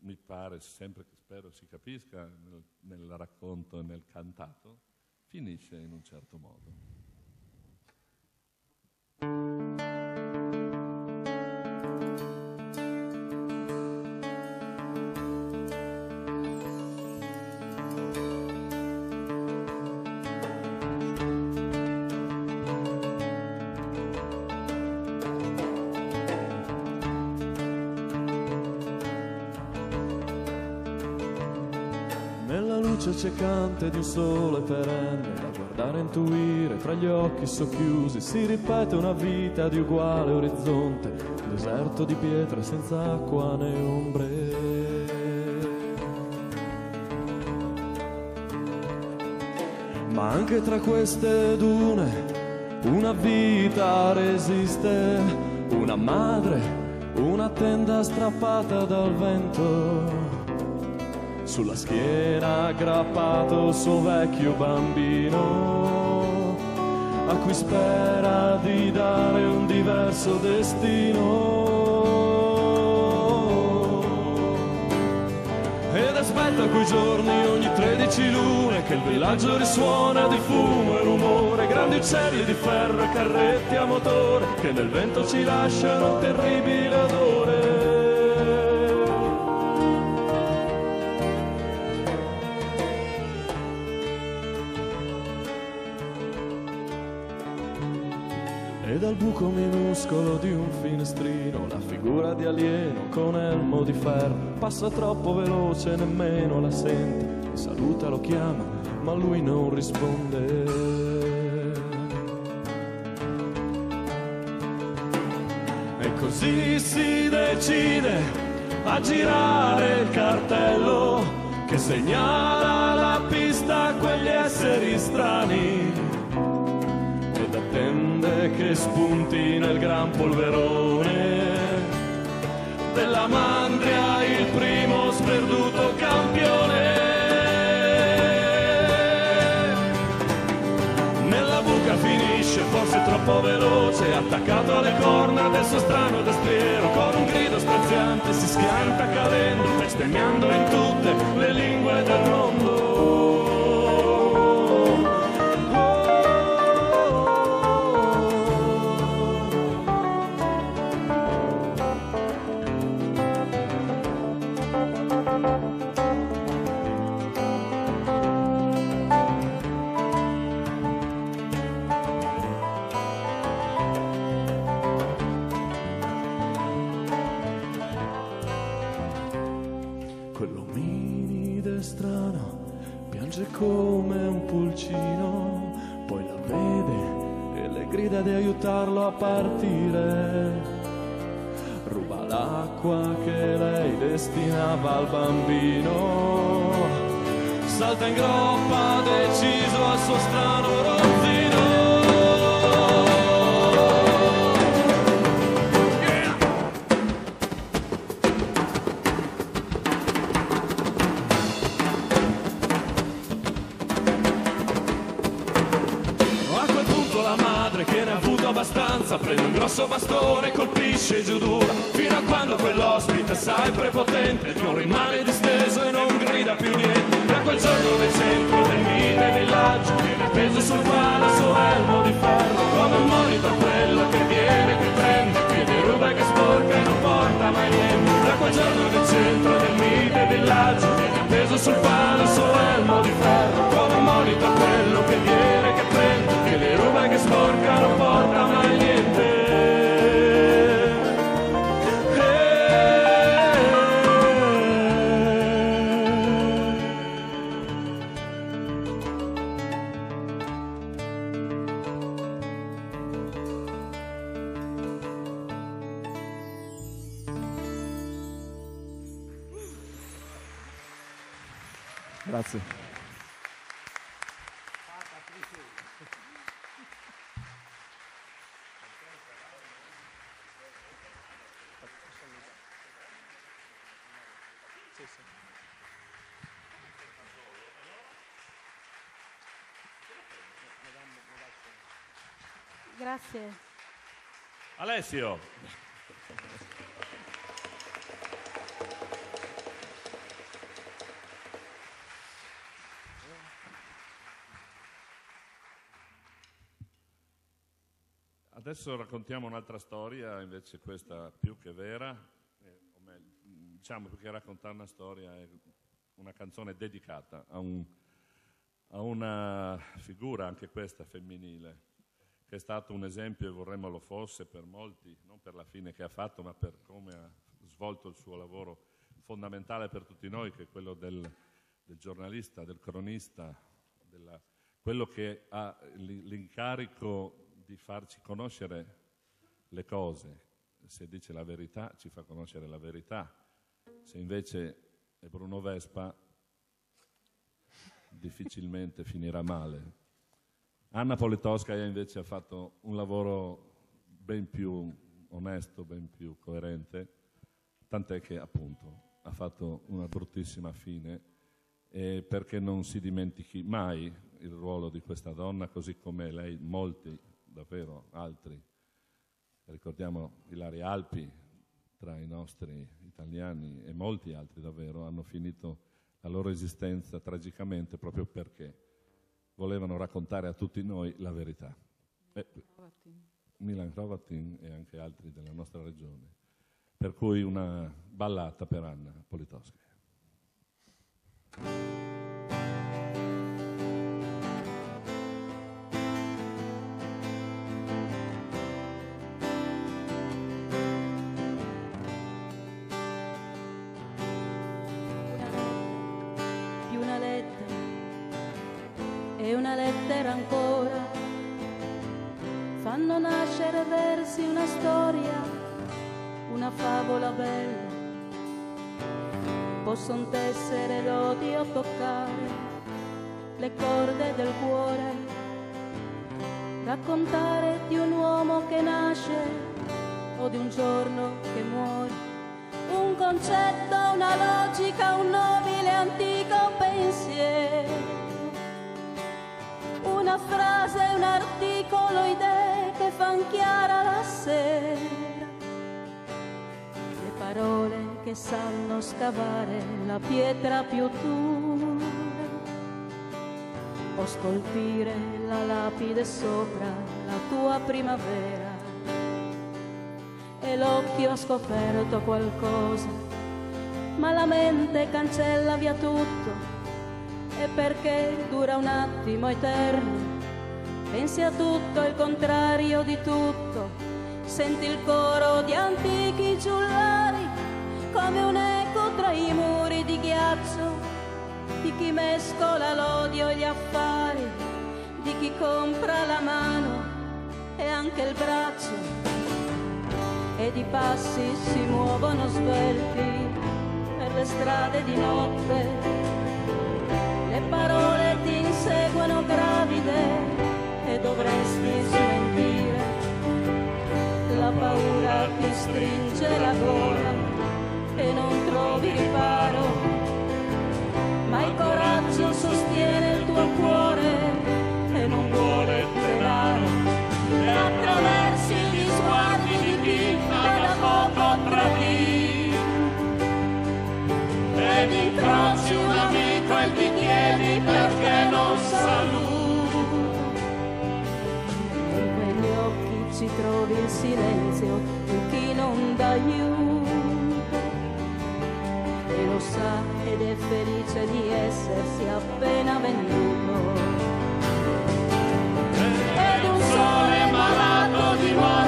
mi pare, sempre che spero si capisca nel, nel racconto e nel cantato, finisce in un certo modo.
Luce accecante di un sole perenne da guardare intuire tra gli occhi socchiusi si ripete una vita di uguale orizzonte deserto di pietre senza acqua né ombre ma anche tra queste dune una vita resiste, una madre, una tenda strappata dal vento. Sulla schiena aggrappato il suo vecchio bambino, a cui spera di dare un diverso destino. ed aspetta quei giorni ogni 13 lune che il villaggio risuona di fumo e rumore, grandi uccelli di ferro e carretti a motore che nel vento ci lasciano un terribile odore. Minuscolo di un finestrino la figura di alieno con elmo di ferro passa troppo veloce, nemmeno la sente. Lo saluta, lo chiama, ma lui non risponde. E così si decide a girare il cartello che segnala la pista a quegli esseri strani che spunti nel gran polverone della mandria il primo sperduto campione. Nella buca finisce forse troppo veloce, attaccato alle corna del suo strano destriero, con un grido straziante si schianta cadendo, bestemmiando in tutte le lingue del mondo. Aiutarlo a partire. Ruba l'acqua che lei destinava al bambino, salta in groppa deciso al suo strano rozzino. Abbastanza prende un grosso bastone e colpisce giù dura fino a quando quell'ospite sai prepotente non rimane disteso e non grida più niente. Da quel giorno nel centro del mite villaggio viene appeso sul il suo elmo di ferro come un monito a quello che viene che prende che ruba e che sporca e non porta mai niente. Da quel giorno nel centro del mite villaggio viene appeso sul palo suo elmo di ferro le ruba e Grazie.
Alessio, adesso raccontiamo un'altra storia, invece questa più che vera, eh, o meglio, diciamo più che raccontare una storia, è una canzone dedicata a, un- a una figura, anche questa femminile, che è stato un esempio e vorremmo lo fosse per molti, non per la fine che ha fatto, ma per come ha svolto il suo lavoro fondamentale per tutti noi, che è quello del del giornalista, del cronista, della- quello che ha l'incarico di farci conoscere le cose. Se dice la verità, ci fa conoscere la verità. Se invece è Bruno Vespa, difficilmente finirà male. Anna Politowskaja invece ha fatto un lavoro ben più onesto, ben più coerente, tant'è che appunto ha fatto una bruttissima fine. E perché non si dimentichi mai il ruolo di questa donna, così come lei, molti, davvero altri, ricordiamo Ilaria Alpi tra i nostri italiani e molti altri davvero hanno finito la loro esistenza tragicamente proprio perché volevano raccontare a tutti noi la verità. E- Milan Hrovatin e anche altri della nostra regione. Per cui una ballata per Anna Politowska.
Nascere versi una storia, una favola bella. Possono tessere l'odio toccare le corde del cuore, raccontare di un uomo che nasce o di un giorno che muore un concetto, una logica, un nobile antico pensiero, una frase, un articolo, idee che fan chiara la sera, le parole che sanno scavare la pietra più dura. O scolpire la lapide sopra la tua primavera. E l'occhio ha scoperto qualcosa, ma la mente cancella via tutto. E perché dura un attimo eterno, pensi a tutto il contrario di tutto, senti il coro di antichi giullari come un eco tra i muri di ghiaccio. Di chi mescola l'odio e gli affari, di chi compra la mano e anche il braccio. Ed i passi si muovono svelti per le strade di notte. Le parole ti inseguono gravide paura ti stringe la gola e non trovi riparo, ma il coraggio sostiene ci trovi il silenzio di chi non dà aiuto e lo sa ed è felice di essersi appena venuto. Ed un sole malato di morte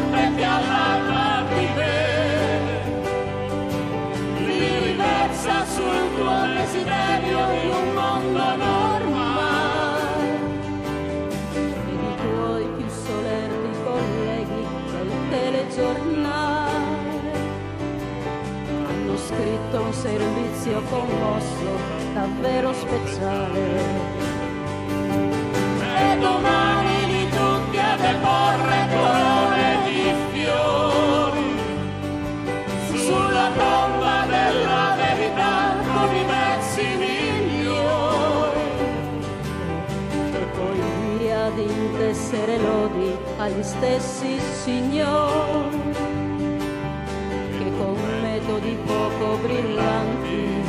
scritto un servizio commosso davvero speciale. E domani di tutti a deporre corone di fiori. Sulla tomba della verità con i versi migliori. Per poi via di intessere lodi agli stessi signori metodi poco brillanti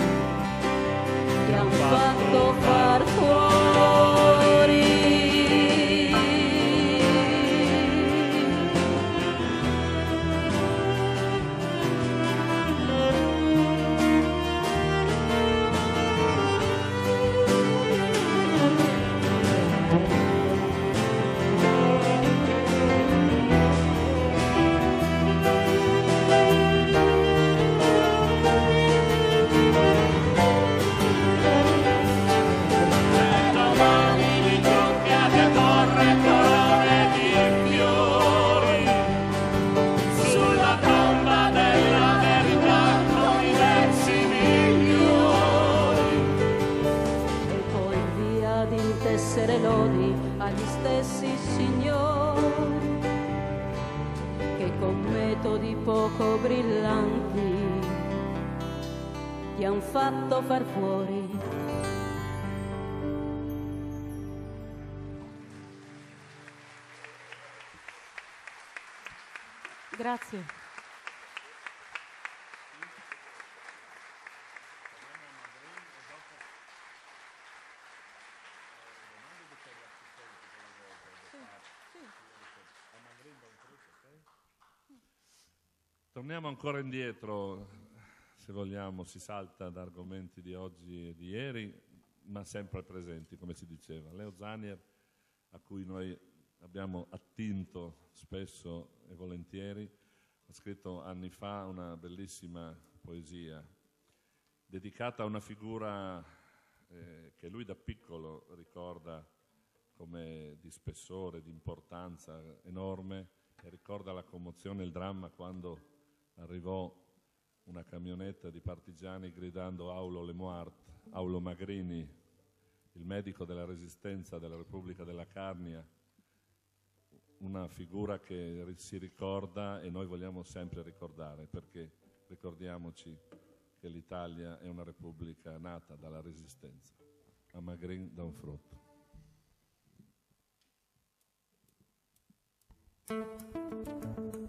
ti han fatto far fuori
fatto far fuori. Grazie.
Torniamo ancora indietro, se vogliamo, si salta da argomenti di oggi e di ieri, ma sempre presenti, come si diceva. Leo Zanier, a cui noi abbiamo attinto spesso e volentieri, ha scritto anni fa una bellissima poesia dedicata a una figura eh, che lui da piccolo ricorda come di spessore, di importanza enorme e ricorda la commozione il dramma quando arrivò una camionetta di partigiani gridando Aulo Lemoart, Aulo Magrini, il medico della resistenza della Repubblica della Carnia, una figura che si ricorda e noi vogliamo sempre ricordare perché ricordiamoci che l'Italia è una repubblica nata dalla resistenza. A Magrin da
un frutto. Scese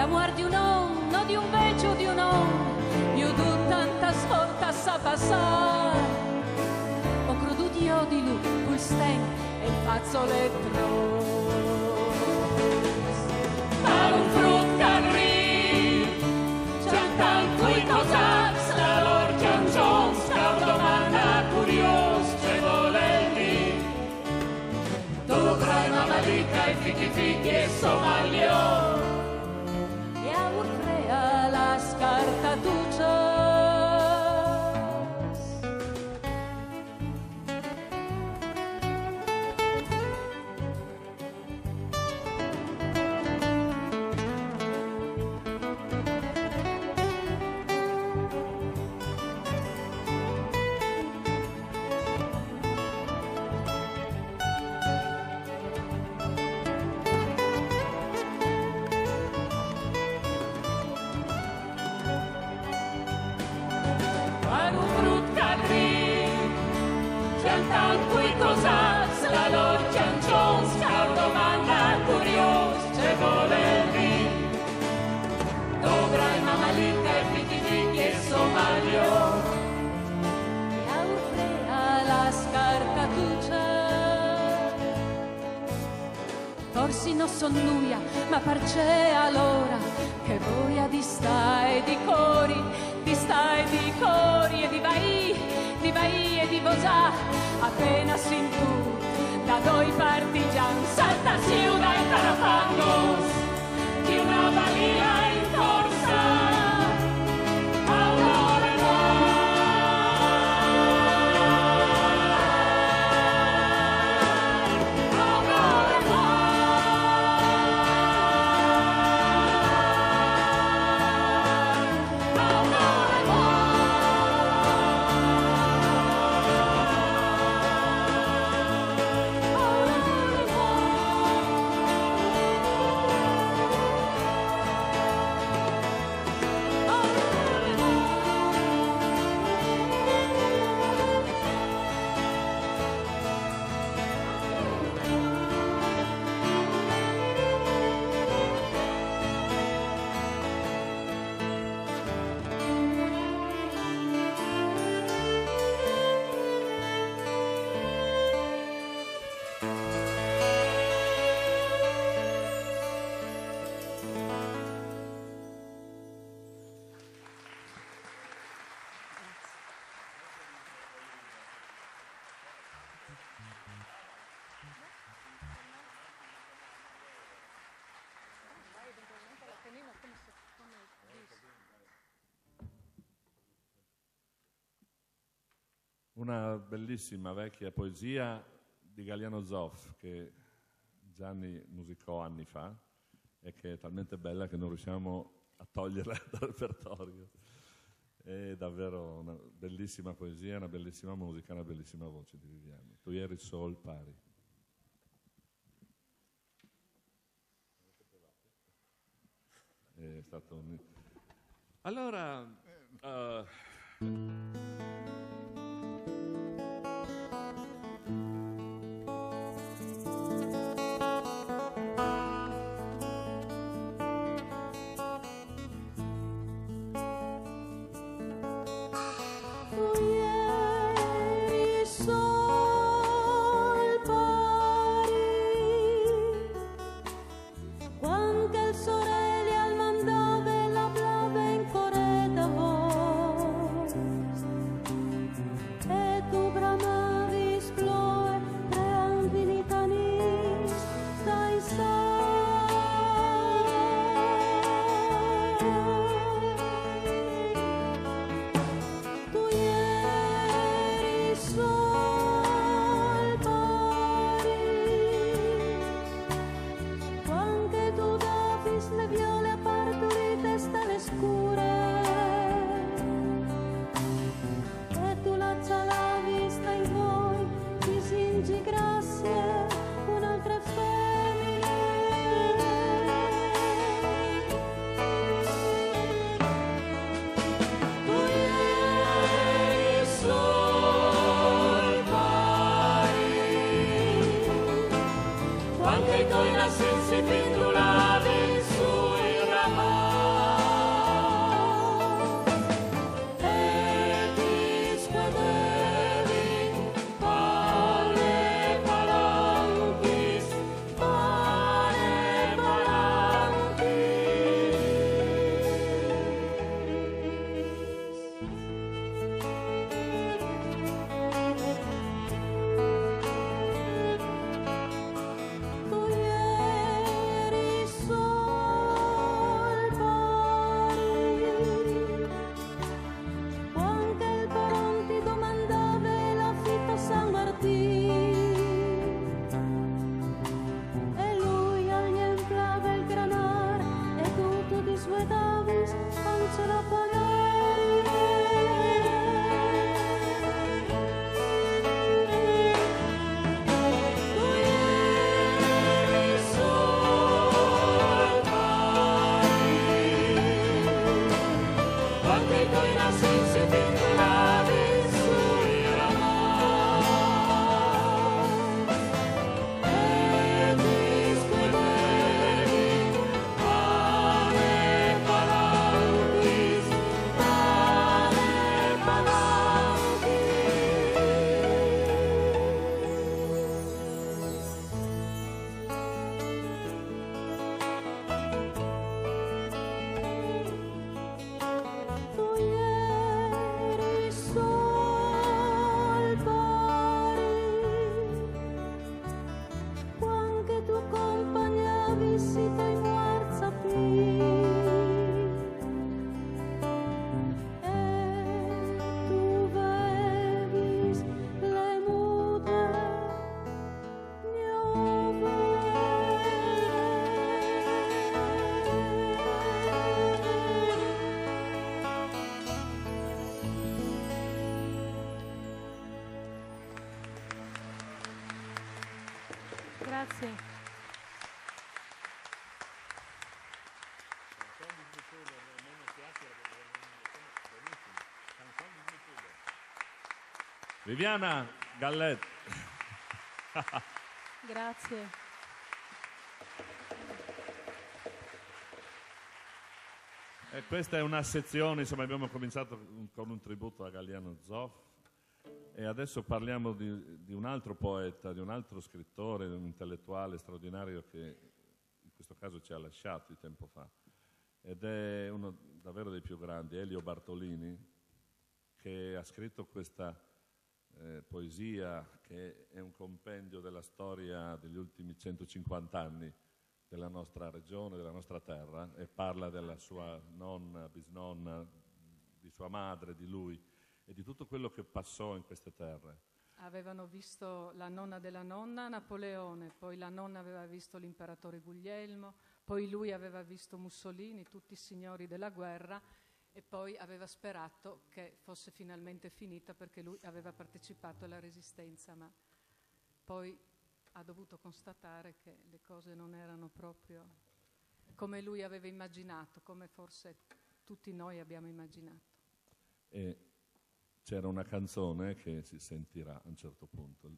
la muar di un uomo, no di un vecchio di un uomo, io du tanta svolta sa passare ho creduto io di lui, col sten e il fazzoletto. Per un frutto arriva, tu Una
bellissima vecchia poesia di Galiano Zoff che Gianni musicò anni fa e che è talmente bella che non riusciamo a toglierla dal repertorio. È davvero una bellissima poesia, una bellissima musica, una bellissima voce di Viviani. Tu eri sol pari. È stato un... Allora, eh, Viviana Gallet.
Grazie.
E questa è una sezione, insomma abbiamo cominciato con un tributo a Galliano Zoff e adesso parliamo di, di un altro poeta, di un altro scrittore, di un intellettuale straordinario che in questo caso ci ha lasciato tempo fa ed è uno davvero dei più grandi, Elio Bartolini, che ha scritto questa eh, poesia che è un compendio della storia degli ultimi 150 anni della nostra regione, della nostra terra e parla della sua nonna, bisnonna, di sua madre, di lui e di tutto quello che passò in queste terre.
Avevano visto la nonna della nonna Napoleone, poi la nonna aveva visto l'imperatore Guglielmo, poi lui aveva visto Mussolini, tutti i signori della guerra e poi aveva sperato che fosse finalmente finita perché lui aveva partecipato alla resistenza, ma poi ha dovuto constatare che le cose non erano proprio come lui aveva immaginato, come forse tutti noi abbiamo immaginato.
E c'era una canzone che si sentirà a un certo punto,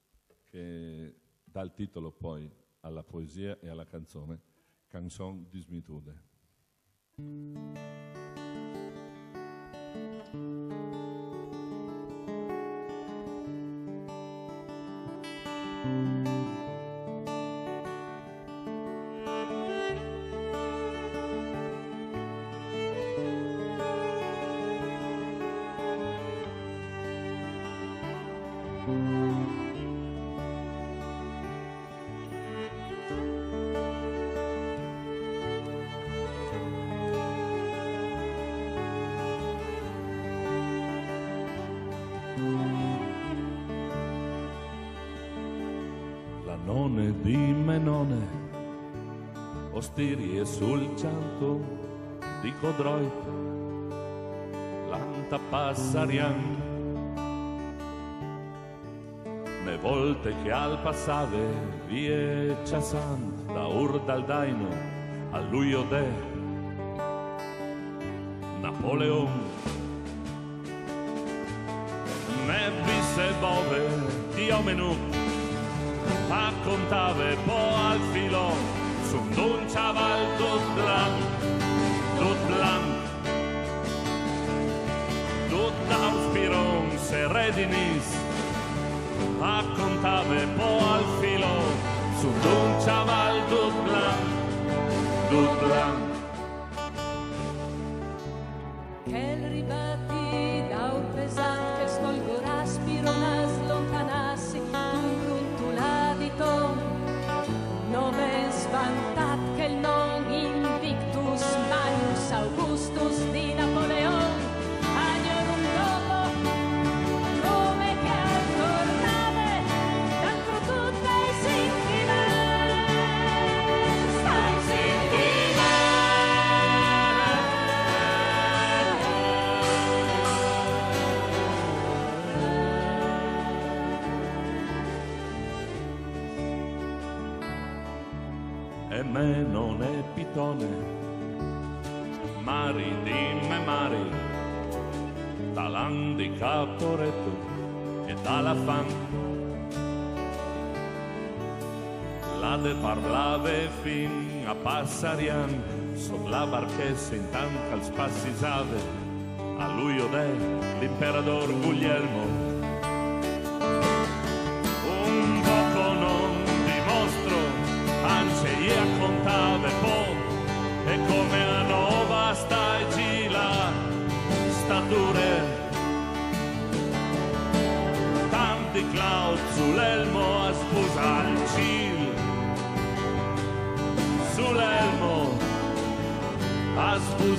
che dà il titolo poi alla poesia e alla canzone, Canzone Dismitude. Di Menone, ostirie sul cianto di Codroi, l'anta passarian. Ne volte che al passave vie ciasant da daino a lui ode Napoleon pitone, mari dimme mari, dall'handicap retto e dalla fan. La de parlave fin a Passarian, sotto la barchessa in tanca al spassisave, a lui odè l'imperador Guglielmo.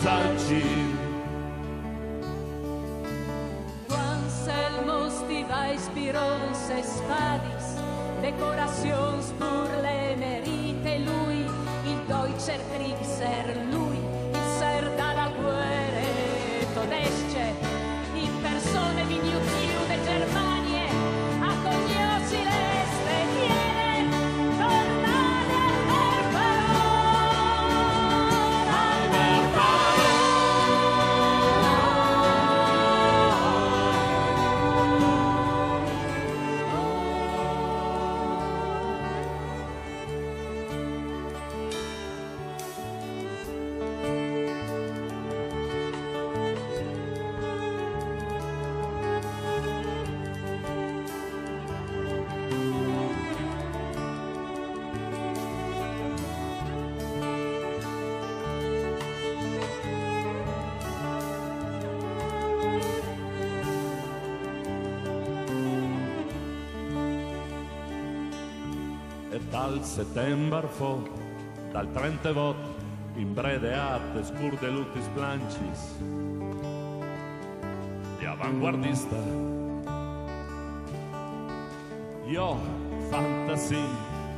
A sposare il cil
Anselmo stivais pirons espadis, decorations pur le merite lui, il Deutscher Kriegsherr lui,
dal settembre fo, dal trente vot, in brede arte, scurde lutti splancis, di avanguardista. Io, fantasy,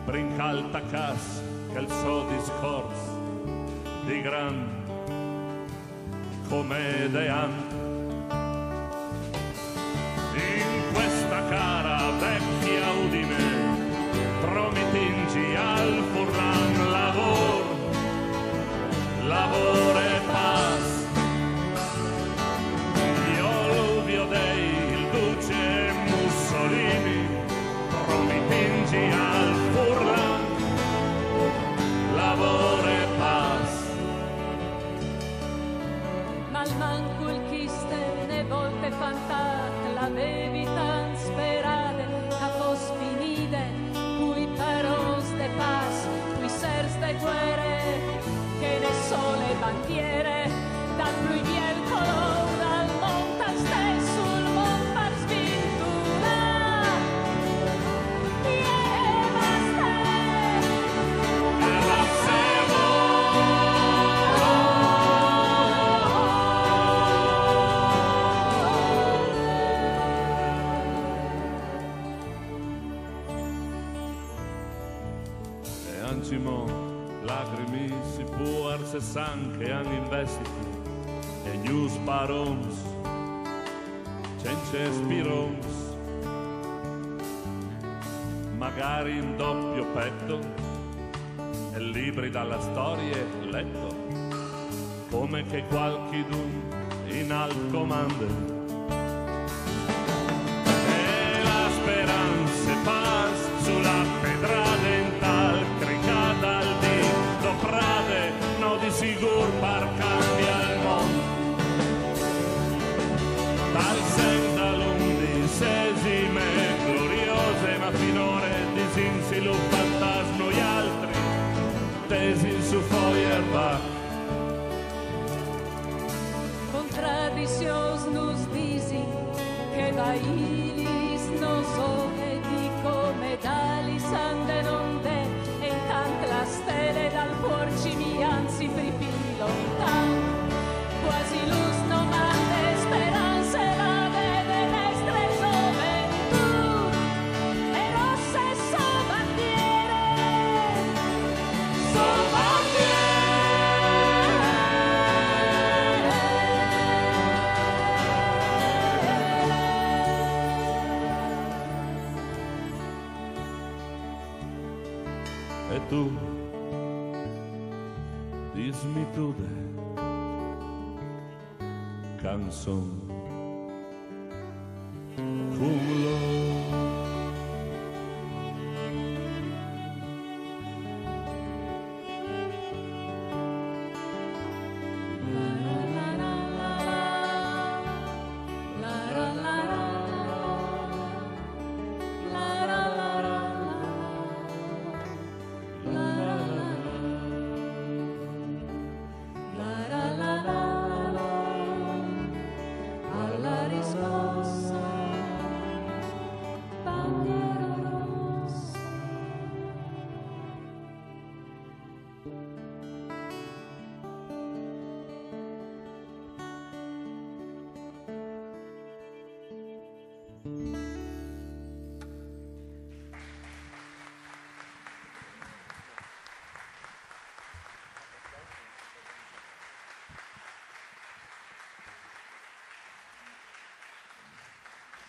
brincalta cas, che il suo discorso di gran in può se san che han investiti e news barons cence spirons magari in doppio petto e libri dalla storia letto come che qualchidun in al comando disinsi lo fantasno gli altri tesi su Feuerbach.
Contradicios nos dizem que bailis nos ove di come dalis anderon de e tant la stelle dal porci mi anzi pripilo tan quasi luz
canzon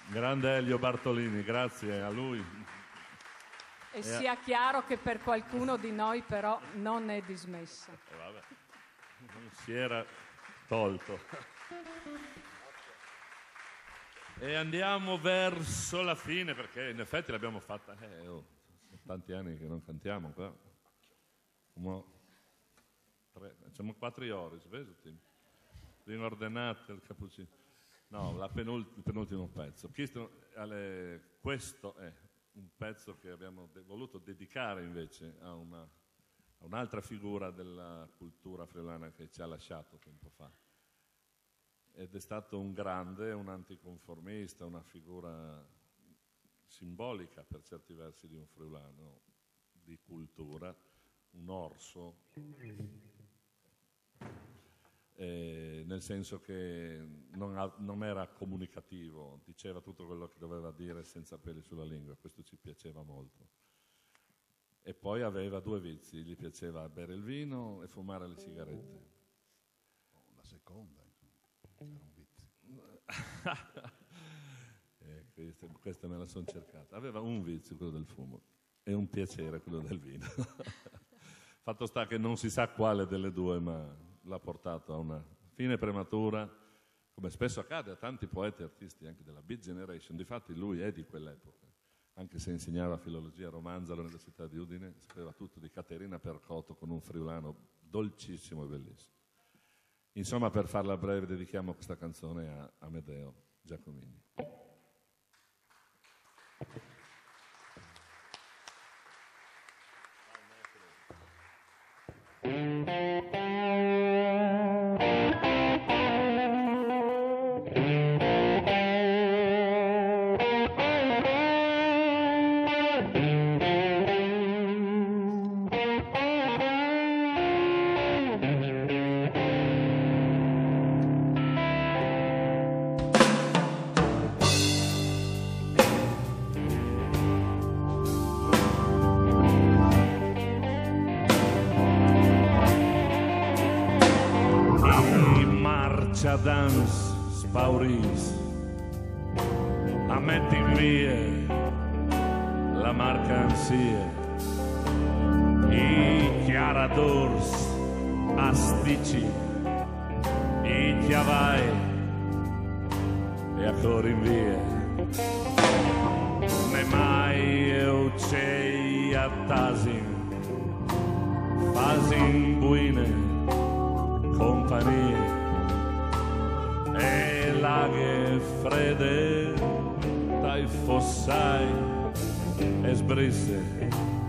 Grande Elio Bartolini, grazie a lui.
E sia chiaro che per qualcuno di noi però non è dismessa.
E vabbè, non si era tolto. E andiamo verso la fine perché in effetti l'abbiamo fatta. Eh, oh, sono tanti anni che non cantiamo qua. Mo- tre, facciamo quattro ore, vedi? Ben ordinate il cappuccino. No, penult- il penultimo pezzo. Questo è un pezzo che abbiamo de- voluto dedicare invece a, una, a un'altra figura della cultura friulana che ci ha lasciato tempo fa. Ed è stato un grande, un anticonformista, una figura simbolica per certi versi di un friulano, di cultura, un orso, eh, nel senso che non, ha- non era comunicativo, diceva tutto quello che doveva dire senza peli sulla lingua, questo ci piaceva molto. E poi aveva due vizi, gli piaceva bere il vino e fumare le sigarette.
La seconda, insomma, c'era un vizio.
Eh, queste, queste me la sono cercata. Aveva un vizio, quello del fumo, e un piacere, quello del vino. Fatto sta che non si sa quale delle due, ma l'ha portato a una fine prematura, come spesso accade a tanti poeti e artisti anche della Beat Generation. Difatti lui è di quell'epoca, anche se insegnava filologia romanza all'Università di Udine, sapeva tutto di Caterina Percotto con un friulano dolcissimo e bellissimo. Insomma, per farla breve, dedichiamo questa canzone a Amedeo Giacomini.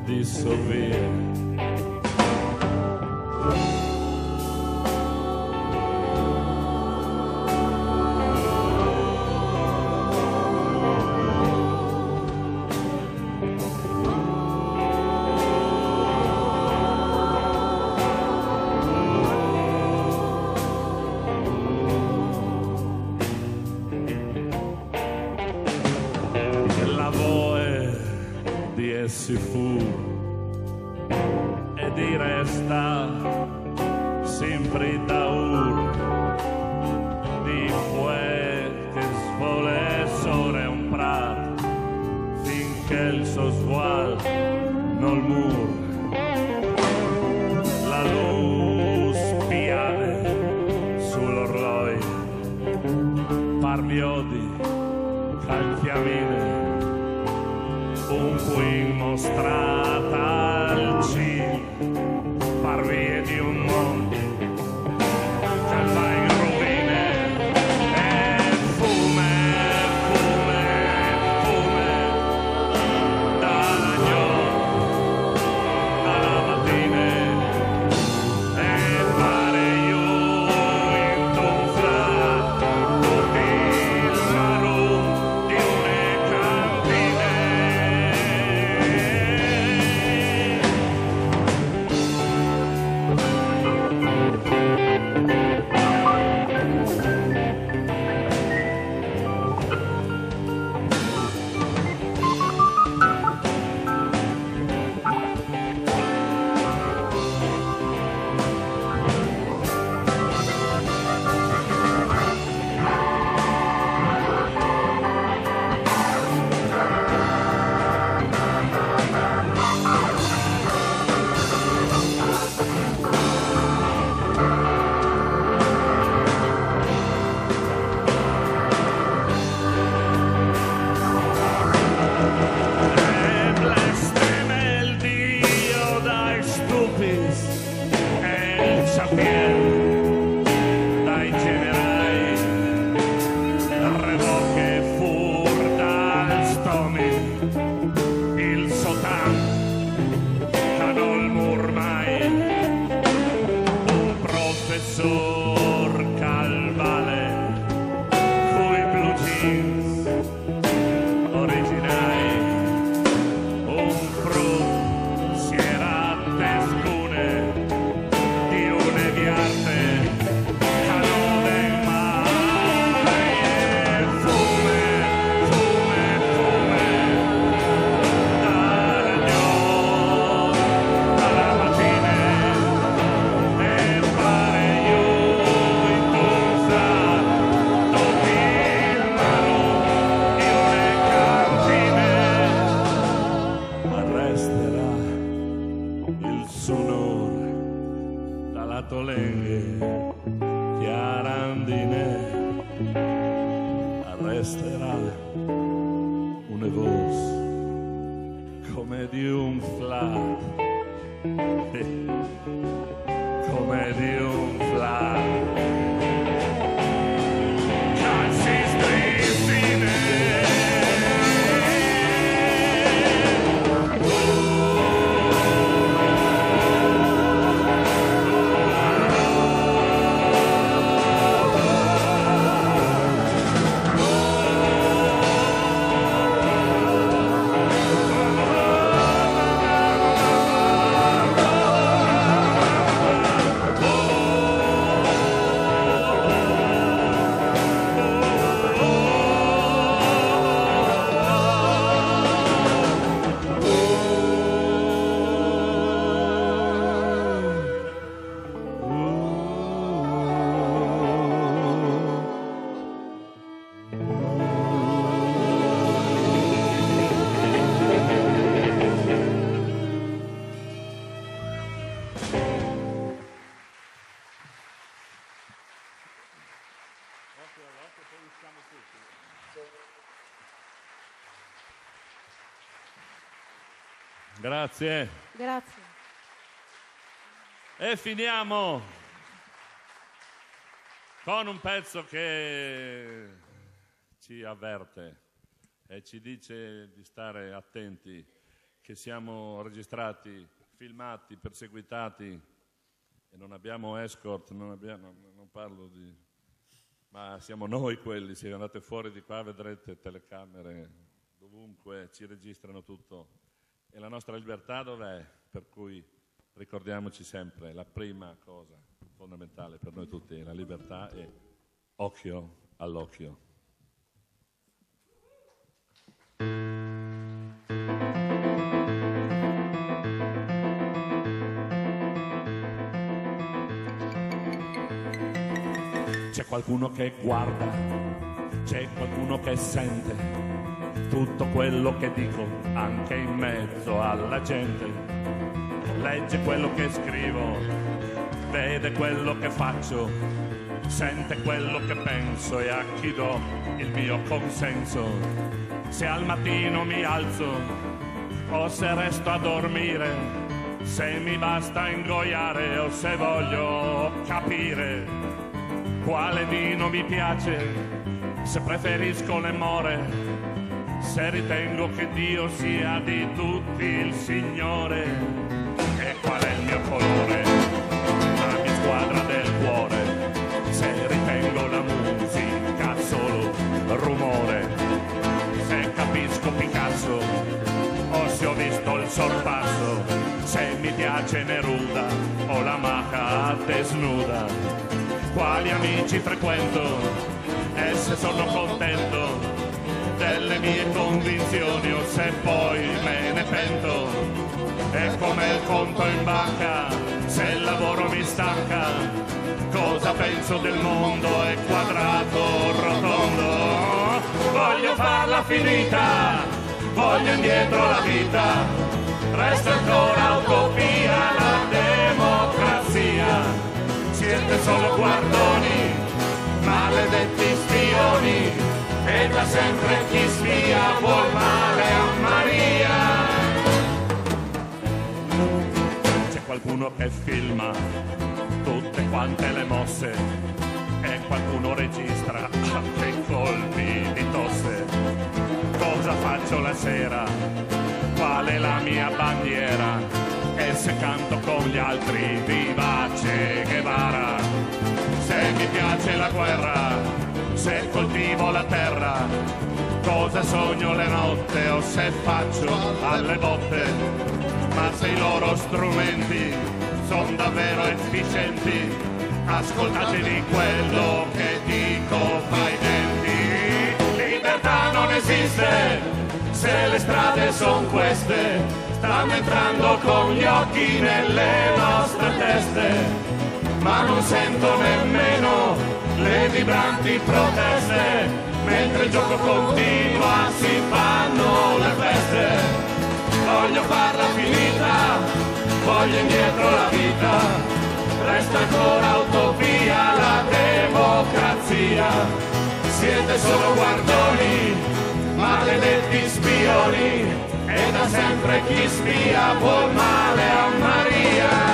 Di la voe un qui mostrata al cielo parvie di un mondo Grazie.
Grazie.
E finiamo con un pezzo che ci avverte e ci dice di stare attenti, che siamo registrati, filmati, perseguitati e non abbiamo escort, non, abbiamo, non parlo di... ma siamo noi quelli, se andate fuori di qua vedrete telecamere dovunque, ci registrano tutto. E la nostra libertà dov'è? Per cui ricordiamoci sempre, la prima cosa fondamentale per noi tutti è la libertà e occhio all'occhio. C'è qualcuno che guarda, c'è qualcuno che sente tutto quello che dico anche in mezzo alla gente. Legge quello che scrivo, vede quello che faccio, sente quello che penso e a chi do il mio consenso. Se al mattino mi alzo o se resto a dormire, se mi basta ingoiare o se voglio capire quale vino mi piace, se preferisco le more, se ritengo che Dio sia di tutti il Signore, e qual è il mio colore, la mia squadra del cuore, se ritengo la musica solo rumore, se capisco Picasso o se ho visto il sorpasso, se mi piace Neruda o la maca desnuda quali amici frequento e se sono contento delle mie convinzioni o se poi me ne pento. È come il conto in banca se il lavoro mi stanca cosa penso del mondo è quadrato rotondo? Voglio farla finita voglio indietro la vita resta ancora la siete solo guardoni, maledetti spioni, e da sempre chi spia vuol male a Maria. C'è qualcuno che filma tutte quante le mosse e qualcuno registra anche i colpi di tosse. Cosa faccio la sera? Qual è la mia bandiera? E se canto con gli altri vivace Guevara. Se mi piace la guerra se coltivo la terra cosa sogno le notte o se faccio alle botte? Ma se i loro strumenti sono davvero efficienti ascoltatevi quello che dico fai denti. Libertà non esiste se le strade sono queste stanno entrando con gli occhi nelle nostre teste, ma non sento nemmeno le vibranti proteste, mentre il gioco continua si fanno le feste. Voglio farla finita, voglio indietro la vita, resta ancora utopia la democrazia.
Siete solo guardoni, maledetti spioni, e da sempre chi spia vuol male a Maria.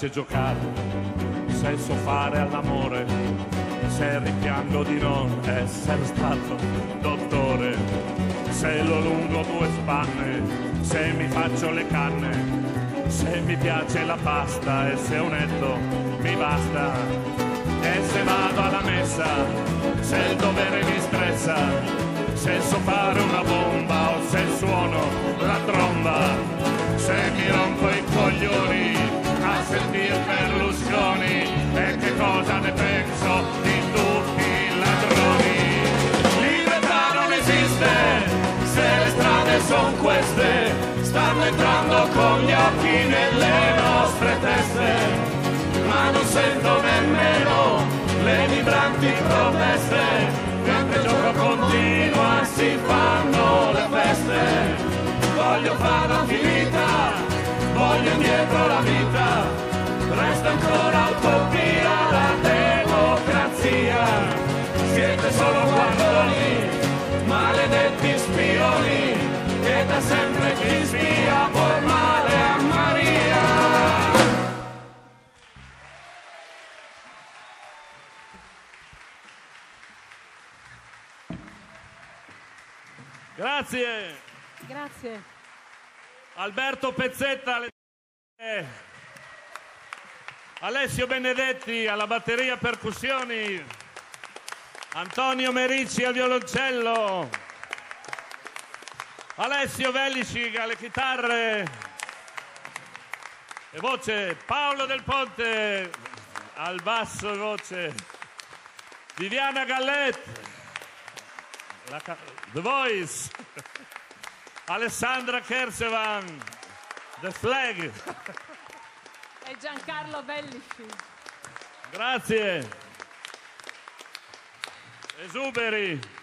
Piace giocare, se so fare all'amore, se rimpiango di non essere stato dottore, se lo lungo due spanne, se mi faccio le canne, se mi piace la pasta e se un netto mi basta, e se vado alla messa, se il dovere mi stressa, se so fare una bomba o se suono la tromba, se mi rompo i coglioni a sentir Berlusconi e che cosa ne penso di tutti i ladroni. Libertà non esiste se le strade sono queste, stanno entrando con gli occhi nelle nostre teste, ma non sento nemmeno le vibranti proteste, mentre gioco continua si fanno le feste voglio farla finita, voglio indietro la vita, resta ancora utopia la democrazia, siete solo guardoni, maledetti spioni, che da sempre chi spia vuol male a Maria.
Grazie.
Grazie.
Alberto Pezzetta, alle- eh, Alessio Benedetti alla batteria percussioni, Antonio Merici al violoncello, Alessio Vellici alle chitarre. E voce, Paolo Del Ponte al basso voce, Viviana Gallet, The Voice. Alessandra Kersevan, The Flag.
E Giancarlo Bellici.
Grazie. Esuberi.